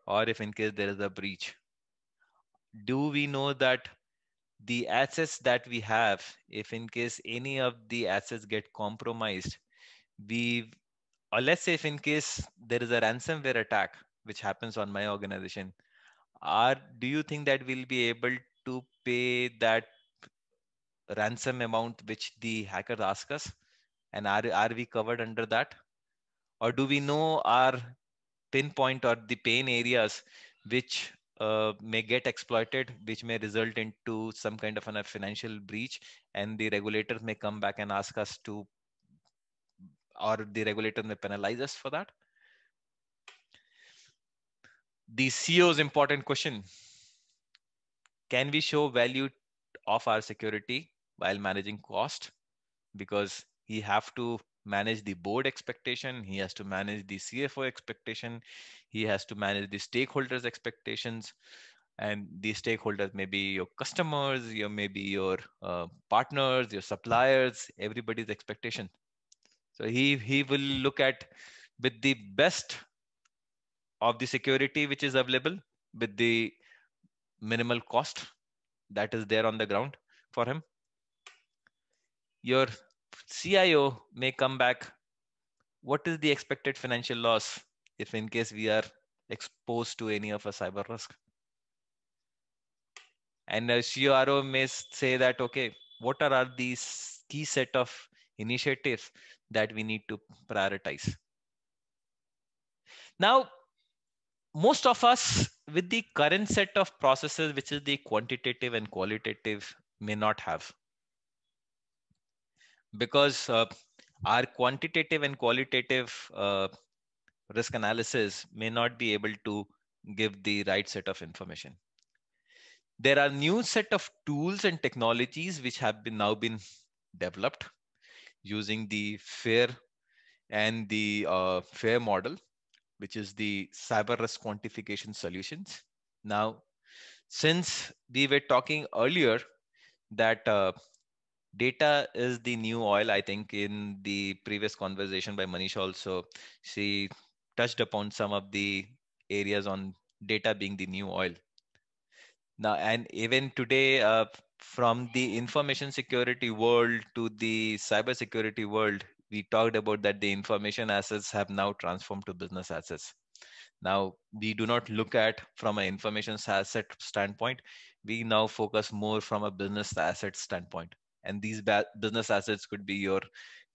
or if in case there is a breach? Do we know that the assets that we have, if in case any of the assets get compromised, we or let's say if in case there is a ransomware attack which happens on my organization, are do you think that we'll be able to pay that ransom amount which the hackers ask us? And are, are we covered under that? Or do we know our pinpoint or the pain areas which uh, may get exploited which may result into some kind of a financial breach and the regulators may come back and ask us to or the regulator may penalize us for that? The CEO's important question. Can we show value of our security while managing cost? Because he have to manage the board expectation he has to manage the cfo expectation he has to manage the stakeholders expectations and these stakeholders may be your customers your maybe your uh, partners your suppliers everybody's expectation. So he he will look at with the best of the security which is available with the minimal cost that is there on the ground for him. Your CIO may come back. What is the expected financial loss if in case we are exposed to any of a cyber risk? And a CRO may say that, okay, what are these key set of initiatives that we need to prioritize? Now, most of us with the current set of processes, which is the quantitative and qualitative, may not have because uh, our quantitative and qualitative uh, risk analysis may not be able to give the right set of information. There are new set of tools and technologies which have been now been developed using the fair and the uh, fair model which is the cyber risk quantification solutions. Now since we were talking earlier that uh, data is the new oil i think in the previous conversation by manish also. She touched upon some of the areas on data being the new oil. Now and even today uh, from the information security world to the cyber security world we talked about that the information assets have now transformed to business assets. Now we do not look at from an information asset standpoint. We now focus more from a business asset standpoint and these business assets could be your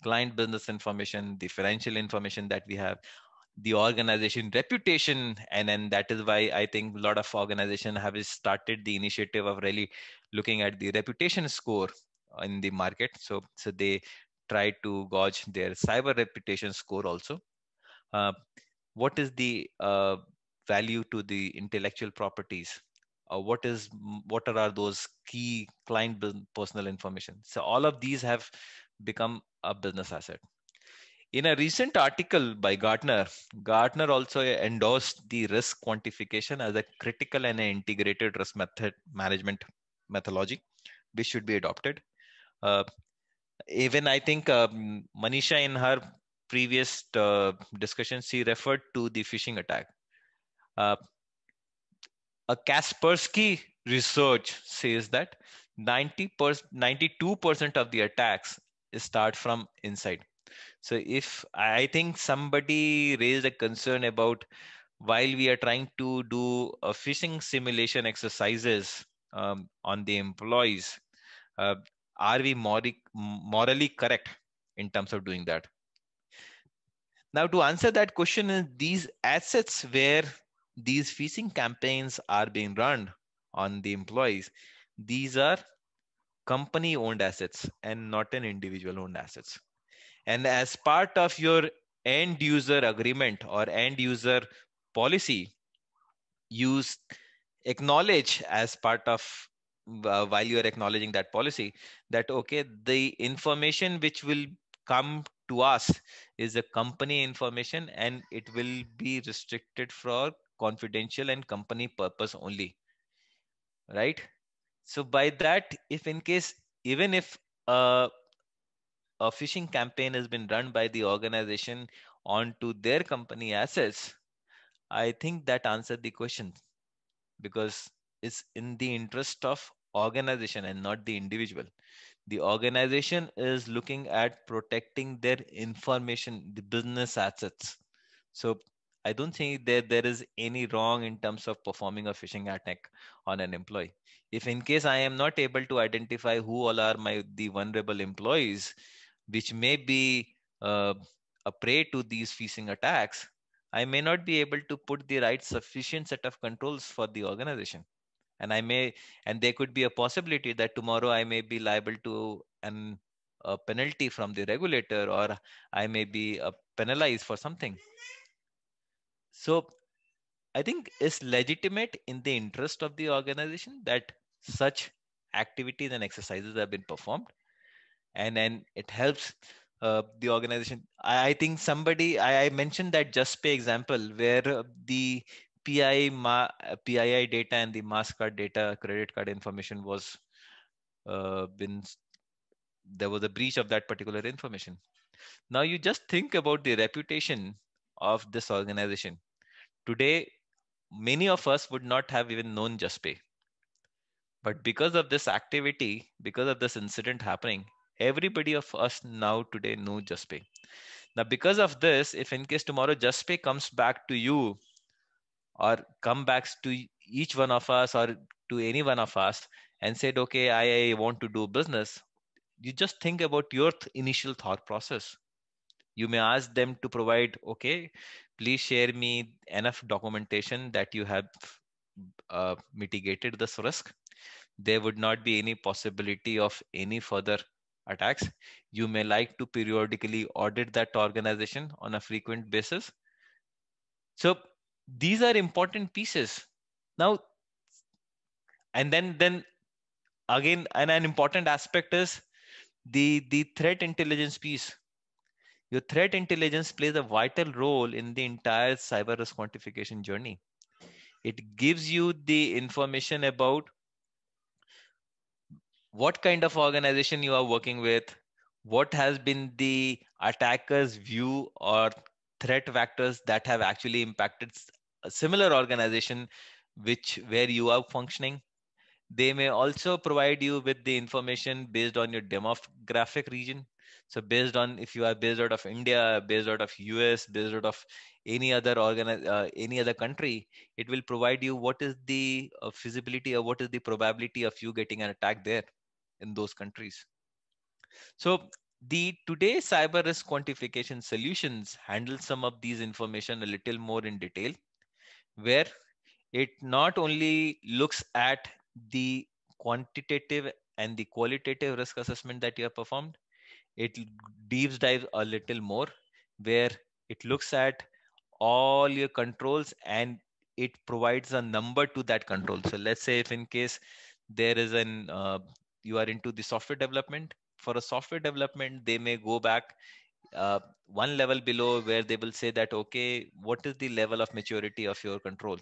client business information the financial information that we have the organization reputation and then that is why i think a lot of organization have started the initiative of really looking at the reputation score in the market. So so they try to gauge their cyber reputation score also. Uh, what is the uh, value to the intellectual properties uh, what is what are those key client personal information so all of these have become a business asset in a recent article by Gartner, Gartner also endorsed the risk quantification as a critical and integrated risk method management methodology, which should be adopted. Uh, even I think um, Manisha in her previous uh, discussion, she referred to the phishing attack. Uh, a Kaspersky research says that 90 per, 92% of the attacks start from inside so if I think somebody raised a concern about while we are trying to do a phishing simulation exercises um, on the employees, uh, are we mori- morally correct in terms of doing that? Now, to answer that question, these assets where these phishing campaigns are being run on the employees, these are company owned assets and not an individual owned assets. And as part of your end user agreement or end user policy you acknowledge as part of uh, while you are acknowledging that policy that okay the information which will come to us is a company information and it will be restricted for confidential and company purpose only right so by that if in case even if uh, a phishing campaign has been run by the organization onto their company assets, I think that answered the question because it's in the interest of organization and not the individual. The organization is looking at protecting their information, the business assets. So I don't think that there is any wrong in terms of performing a phishing attack on an employee. If in case I am not able to identify who all are my the vulnerable employees, which may be uh, a prey to these phishing attacks, I may not be able to put the right sufficient set of controls for the organization. And I may, and there could be a possibility that tomorrow I may be liable to an a penalty from the regulator, or I may be uh, penalized for something. So, I think it's legitimate in the interest of the organization that such activities and exercises have been performed and then it helps uh, the organization. I, I think somebody I, I, mentioned that just Juspay example where uh, the PI ma, PII data and the Mastercard data, credit card information was uh, been there was a breach of that particular information. Now you just think about the reputation of this organization. Today, many of us would not have even known Juspay. But because of this activity, because of this incident happening, everybody of us now today know Juspay. Now, because of this, if in case tomorrow Juspay comes back to you or come back to each one of us or to any one of us and said, okay, I, I want to do business, you just think about your th- initial thought process. You may ask them to provide, okay, please share me enough documentation that you have uh, mitigated this risk. There would not be any possibility of any further attacks. You may like to periodically audit that organization on a frequent basis. So these are important pieces. Now, and then then again, and an important aspect is the the threat intelligence piece. Your threat intelligence plays a vital role in the entire cyber risk quantification journey. it gives you the information about what kind of organization you are working with what has been the attacker's view or threat vectors that have actually impacted a similar organization which where you are functioning they may also provide you with the information based on your demographic region so based on if you are based out of india based out of us based out of any other organi- uh, any other country it will provide you what is the uh, feasibility or what is the probability of you getting an attack there in those countries. So the today cyber risk quantification solutions handle some of these information a little more in detail, where it not only looks at the quantitative and the qualitative risk assessment that you have performed, it deep dives a little more, where it looks at all your controls and it provides a number to that control. So let's say if in case there is an uh, you are into the software development for a software development they may go back uh, one level below where they will say that okay what is the level of maturity of your control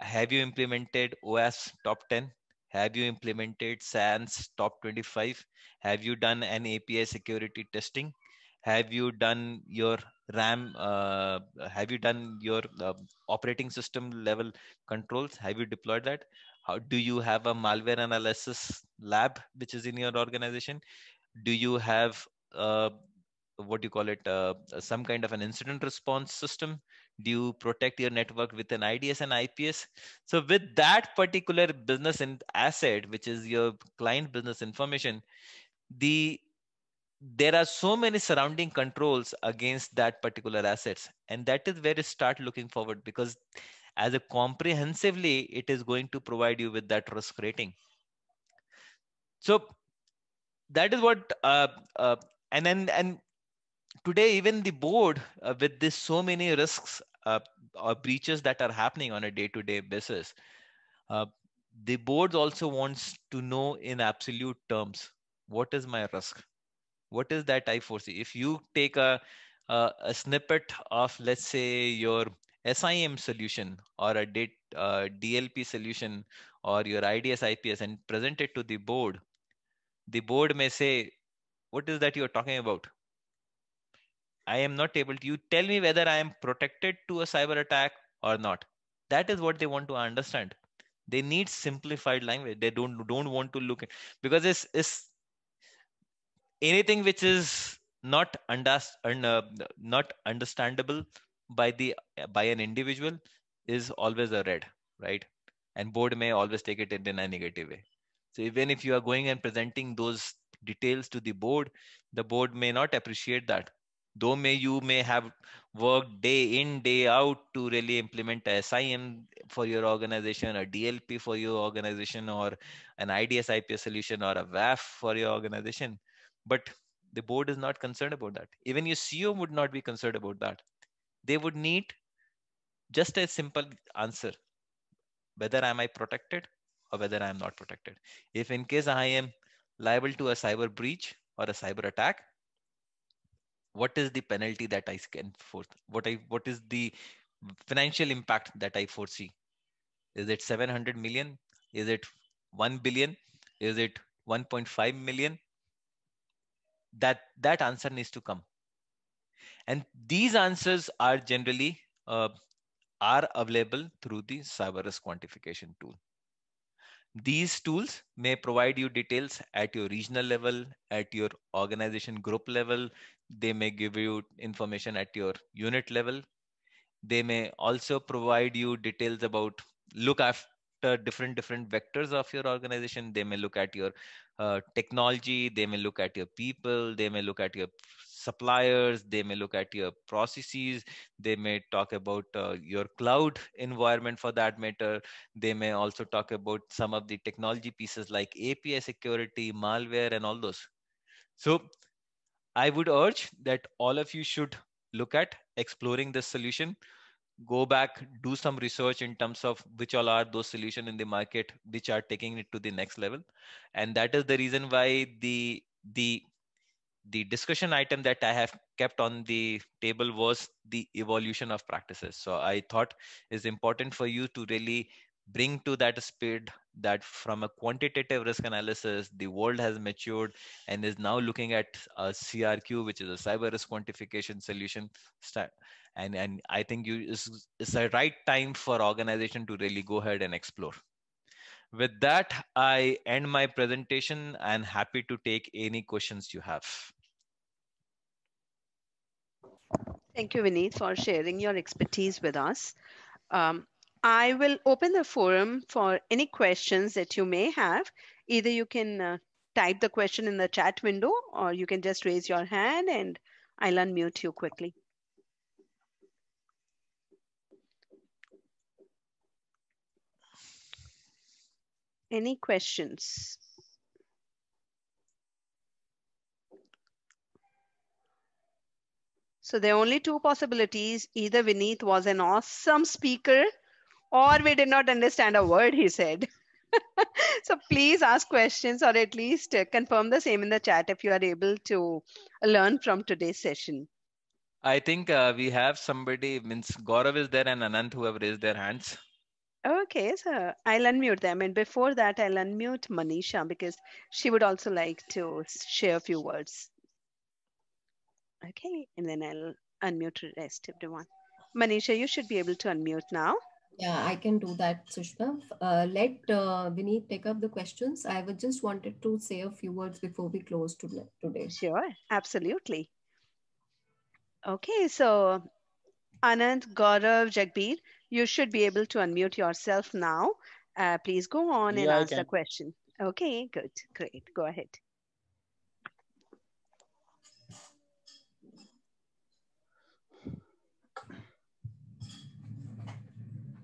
have you implemented OWASP top 10 have you implemented sans top 25 have you done an api security testing? Have you done your ram uh, have you done your uh, operating system level controls? Have you deployed that? How do you have a malware analysis lab which is in your organization? Do you have uh, what do you call it uh, some kind of an incident response system do you protect your network with an ids and ips so with that particular business and asset which is your client business information the there are so many surrounding controls against that particular assets. And that is where you start looking forward because as a comprehensively it is going to provide you with that risk rating. So that is what uh, uh, and then and today even the board uh, with this so many risks uh, or breaches that are happening on a day to day basis uh, the board also wants to know in absolute terms what is my risk what is that i foresee if you take a a, a snippet of let's say your SIEM solution or a uh, DLP solution or your IDS IPS and present it to the board, the board may say, What is that you're talking about? I am not able to. You tell me whether I am protected to a cyber attack or not. That is what they want to understand. They need simplified language. They don't don't want to look at because it's, it's anything which is not underst- uh, not understandable by the by an individual is always a red right and board may always take it in a negative way so even if you are going and presenting those details to the board the board may not appreciate that though may you may have worked day in day out to really implement a SIEM for your organization a DLP for your organization or an IDS IPS solution or a WAF for your organization. But the board is not concerned about that. Even your CEO would not be concerned about that. They would need just a simple answer. Whether am I protected or whether I am not protected. If in case I am liable to a cyber breach or a cyber attack, what is the penalty that I can forth? What I what is the financial impact that I foresee? Is it 700 million? Is it 1 billion? Is it 1.5 million? That that answer needs to come and these answers are generally uh, are available through the cyber risk quantification tool these tools may provide you details at your regional level at your organization group level. They may give you information at your unit level. They may also provide you details about look after different different vectors of your organization. They may look at your uh, technology. They may look at your people. They may look at your suppliers they may look at your processes they may talk about uh, your cloud environment for that matter. They may also talk about some of the technology pieces like api security malware and all those. So i would urge that all of you should look at exploring this solution. Go back do some research in terms of which all are those solutions in the market which are taking it to the next level. And that is the reason why the the the discussion item that I have kept on the table was the evolution of practices. So I thought is important for you to really bring to that speed that from a quantitative risk analysis, the world has matured and is now looking at a CRQ, which is a cyber risk quantification solution. And, and I think you is it's a right time for organization to really go ahead and explore. With that, I end my presentation and happy to take any questions you have. Thank you, Vinit, for sharing your expertise with us. Um, I will open the forum for any questions that you may have. Either you can uh, type the question in the chat window or you can just raise your hand and I'll unmute you quickly. Any questions? So there are only two possibilities. Either Vinit was an awesome speaker or we did not understand a word he said. (laughs) so please ask questions or at least confirm the same in the chat if you are able to learn from today's session. I think uh, we have somebody, means Gaurav is there and Anant who have raised their hands. Okay, so I'll unmute them. And before that, I'll unmute Manisha because she would also like to share a few words. Okay, and then I'll unmute the rest of everyone. Manisha, you should be able to unmute now. Yeah, I can do that, Sushma. Uh, let uh, Vinit take up the questions. I would just wanted to say a few words before we close today. Sure, absolutely. Okay, so Anand, Gaurav, Jagbir, you should be able to unmute yourself now. Uh, please go on and Yeah, I ask the question. Okay, good, great. Go ahead.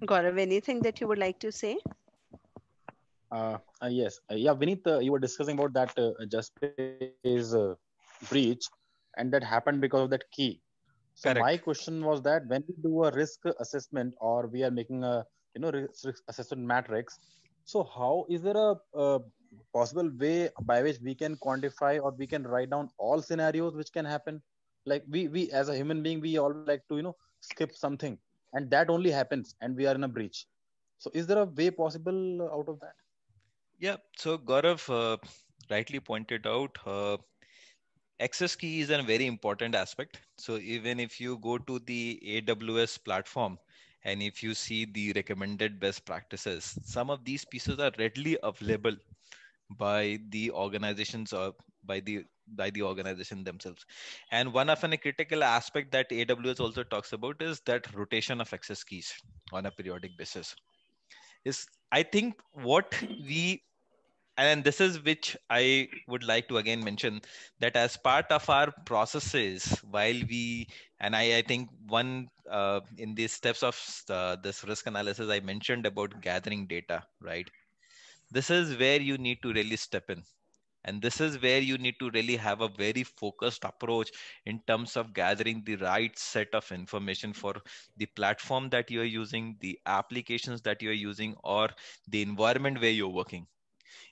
Gaurav, anything that you would like to say? Uh, uh, yes, uh, yeah, Vinit, uh, you were discussing about that uh, just is uh, breach, and that happened because of that key. So Correct. my question was that when we do a risk assessment or we are making a you know risk risk assessment matrix, so how is there a, a possible way by which we can quantify or we can write down all scenarios which can happen? Like we we as a human being we all like to you know skip something, and that only happens, and we are in a breach. So is there a way possible out of that? Yeah, so Gaurav uh, rightly pointed out, uh, access key is a very important aspect. So even if you go to the AWS platform and if you see the recommended best practices, some of these pieces are readily available by the organizations or by the by the organization themselves. And one of a critical aspect that AWS also talks about is that rotation of access keys on a periodic basis. Is I think what we and this is which i would like to again mention that as part of our processes while we and i, I think one uh, in these steps of uh, this risk analysis i mentioned about gathering data right? This is where you need to really step in. And this is where you need to really have a very focused approach in terms of gathering the right set of information for the platform that you're using the applications that you're using or the environment where you're working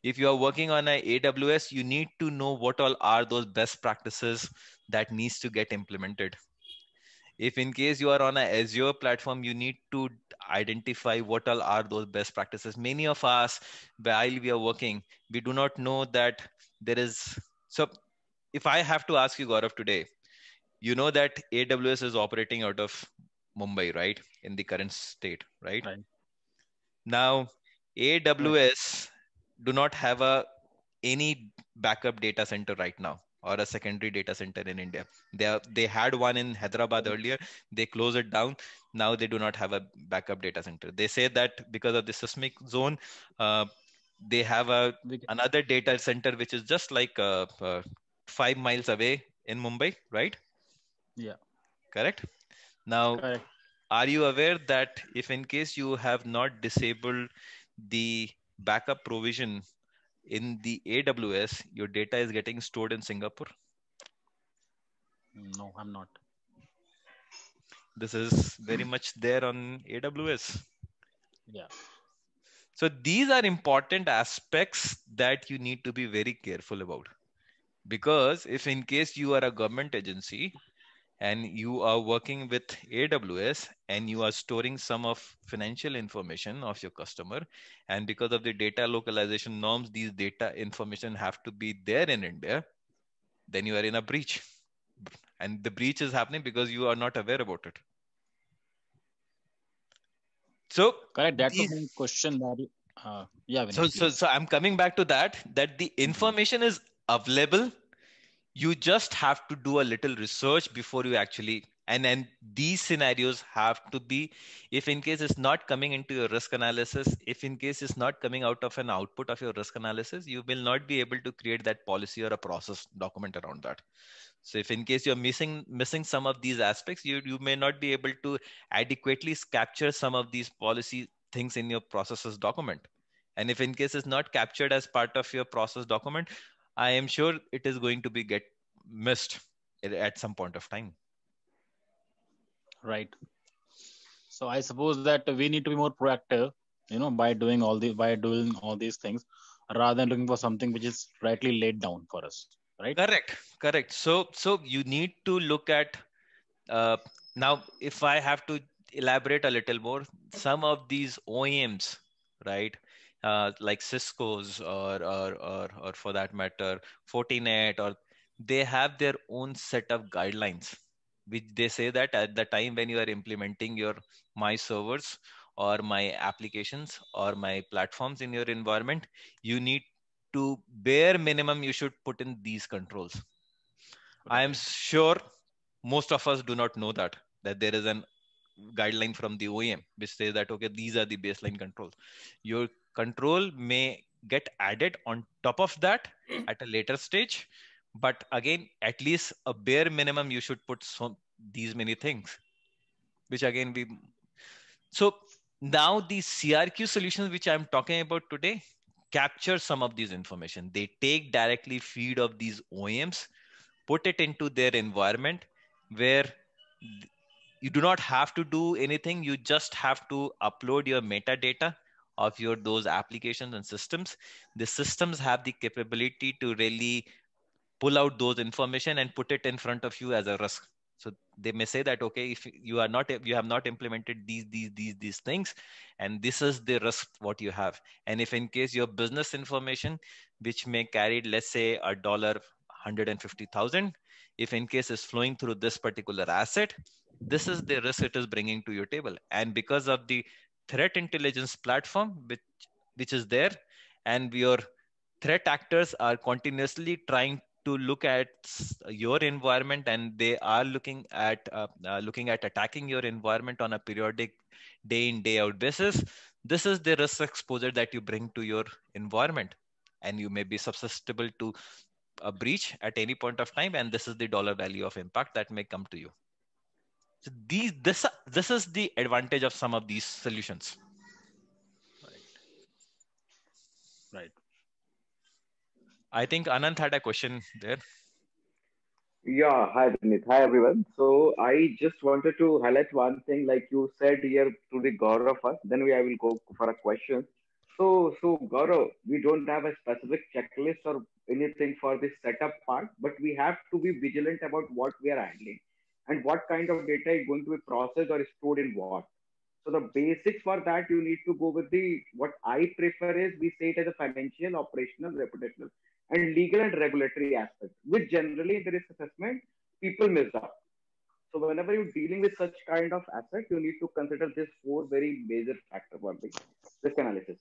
if you are working on a aws you need to know what all are those best practices that needs to get implemented. If in case you are on a azure platform you need to identify what all are those best practices. Many of us while we are working we do not know that there is so if i have to ask you gaurav today you know that aws is operating out of mumbai right? In the current state right, Right. now aws do not have a any backup data center right now or a secondary data center in India. They are, they had one in Hyderabad earlier. They closed it down. Now they do not have a backup data center. They say that because of the seismic zone, uh, they have a another data center which is just like uh, uh, five miles away in Mumbai, right? yeah, Correct. Now, correct. are you aware that if in case you have not disabled the backup provision in the AWS, your data is getting stored in Singapore? No, I'm not. This is very (clears throat) much there on AWS. Yeah. So these are important aspects that you need to be very careful about. because if in case you are a government agency and you are working with aws and you are storing some of financial information of your customer. And because of the data localization norms these data information have to be there in india then you are in a breach. And the breach is happening because you are not aware about it. So correct. That's these- the question that uh, yeah so so so i'm coming back to that that the information is available you just have to do a little research before you actually and then these scenarios have to be if in case it's not coming into your risk analysis if in case it's not coming out of an output of your risk analysis you will not be able to create that policy or a process document around that. So if in case you're missing missing some of these aspects you you may not be able to adequately capture some of these policy things in your processes document. And if in case it's not captured as part of your process document i am sure it is going to be get missed at- some point of time. Right. So i suppose that we need to be more proactive you know by doing all the by doing all these things rather than looking for something which is rightly laid down for us right? Correct. Correct. So so you need to look at uh, now if i have to elaborate a little more some of these oems right uh, like cisco's or, or or or for that matter fortinet or they have their own set of guidelines which they say that at the time when you are implementing your my servers or my applications or my platforms in your environment you need to bare minimum you should put in these controls. I am sure most of us do not know that that there is an guideline from the OEM which says that okay these are the baseline controls. Your control may get added on top of that (clears throat) at a later stage. But again at least a bare minimum you should put some these many things which again we so now the crq solutions which i'm talking about today capture some of these information. They take directly feed of these oems put it into their environment where you do not have to do anything. You just have to upload your metadata of your those applications and systems. The systems have the capability to really pull out those information and put it in front of you as a risk. So they may say that okay if you are not you have not implemented these these these these things and this is the risk what you have. And if in case your business information which may carry let's say a dollar 150000 if in case is flowing through this particular asset this is the risk it is bringing to your table. And because of the threat intelligence platform which which is there and your threat actors are continuously trying to look at your environment and they are looking at uh, uh, looking at attacking your environment on a periodic day in day out basis. This is the risk exposure that you bring to your environment and you may be susceptible to a breach at any point of time and this is the dollar value of impact that may come to you so these this this is the advantage of some of these solutions right Right. i think anant had a question there Yeah, hi Vinit. Hi everyone. So I just wanted to highlight one thing, like you said here to the Gaurav first, then we I will go for a question. So so Gaurav, we don't have a specific checklist or anything for the setup part, but we have to be vigilant about what we are handling and what kind of data is going to be processed or stored in what. So the basics for that you need to go with the what I prefer is we say it as a financial, operational, reputational, and legal and regulatory aspect, which generally in the risk assessment people miss out. So whenever you're dealing with such kind of asset, you need to consider this four very major factor for risk analysis.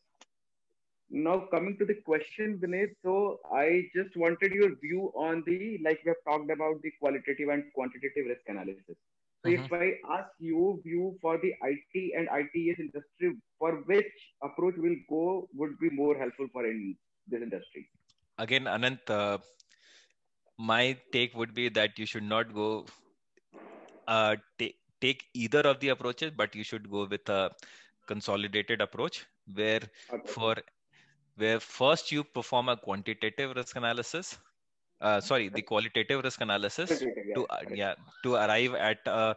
Now coming to the question, Vinit. So I just wanted your view on the like we have talked about the qualitative and quantitative risk analysis. So if I ask you view for the IT and ITES industry, for which approach will go would be more helpful for in this industry? again anant uh, my take would be that you should not go uh, take take either of the approaches but you should go with a consolidated approach where Okay. for where first you perform a quantitative risk analysis uh, sorry the qualitative risk analysis yeah, to uh, yeah to arrive at uh,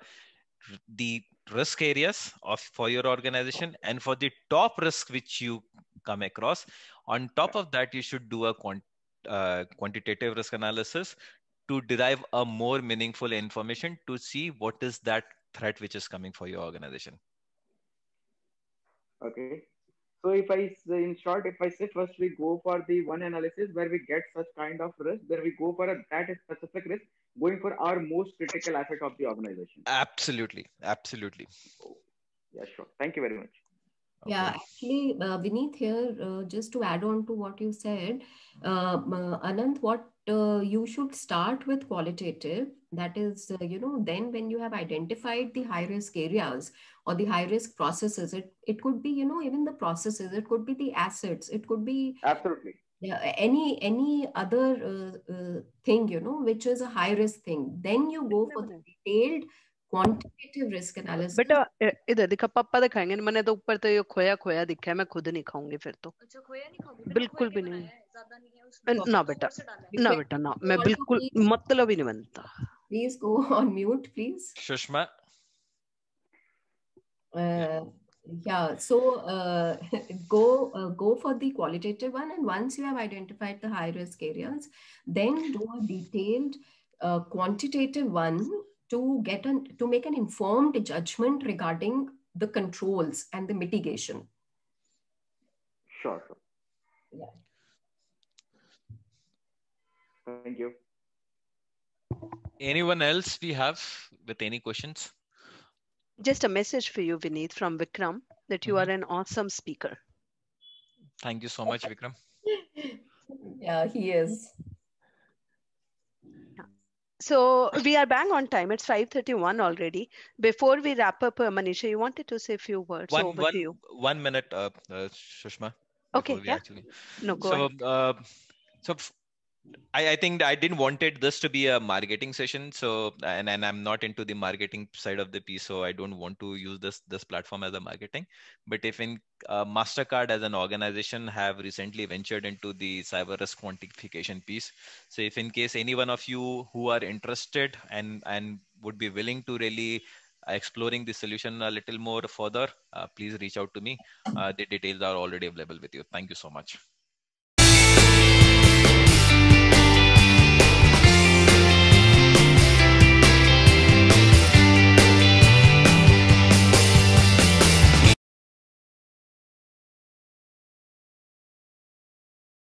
the risk areas of for your organization and for the top risk which you come across on top of that you should do a quant uh, quantitative risk analysis to derive a more meaningful information to see what is that threat which is coming for your organization. Okay. So if I in short, if I say first we go for the one analysis where we get such kind of risk, then we go for a that specific risk, going for our most critical asset of the organization. Absolutely, absolutely. Yeah, sure. Thank you very much. Yeah, actually, uh, Vinit here, uh, just to add on to what you said, uh, uh, Anand, what uh, you should start with qualitative. That is, uh, you know, then when you have identified the high risk areas or the high risk processes, it, it could be, you know, even the processes, it could be the assets, it could be Absolutely. yeah, any any other uh, uh, thing, you know, which is a high risk thing. Then you go for the detailed quantitative risk analysis. बेटा इधर दिखा पापा दिखाएँगे मैंने तो ऊपर तो ये खोया खोया दिखा है मैं खुद नहीं खाऊँगी फिर तो अच्छा खोया नहीं बेटा बिल्कुल भी नहीं। है है अ, ना बेटा है ना बेटा ना मैं बिल्कुल मतलब ही नहीं बनता Please go (laughs) on mute, please. Sushma, Uh, yeah, so uh, (laughs) go uh, go for the qualitative one, and once you have identified the high risk areas, then do a detailed uh, quantitative one to get an to make an informed judgment regarding the controls and the mitigation. Sure, sure. Yeah. Thank you. Anyone else we have with any questions? just a message for you Vinit from Vikram that you Mhm. are an awesome speaker Thank you so much, Vikram. (laughs) Yeah, he is. so we are bang on time it's 5:31 already before we wrap up uh, Manisha you wanted to say a few words One, over one, to you one minute, uh, uh, Sushma. Okay, before yeah. Actually. no go so, ahead uh, so f- I, I think I didn't wanted this to be a marketing session. So, and, and I'm not into the marketing side of the piece, so I don't want to use this this platform as a marketing. But if in uh, Mastercard as an organization have recently ventured into the cyber risk quantification piece, so if in case any one of you who are interested and and would be willing to really exploring the solution a little more further, uh, please reach out to me. Uh, the details are already available with you. Thank you so much.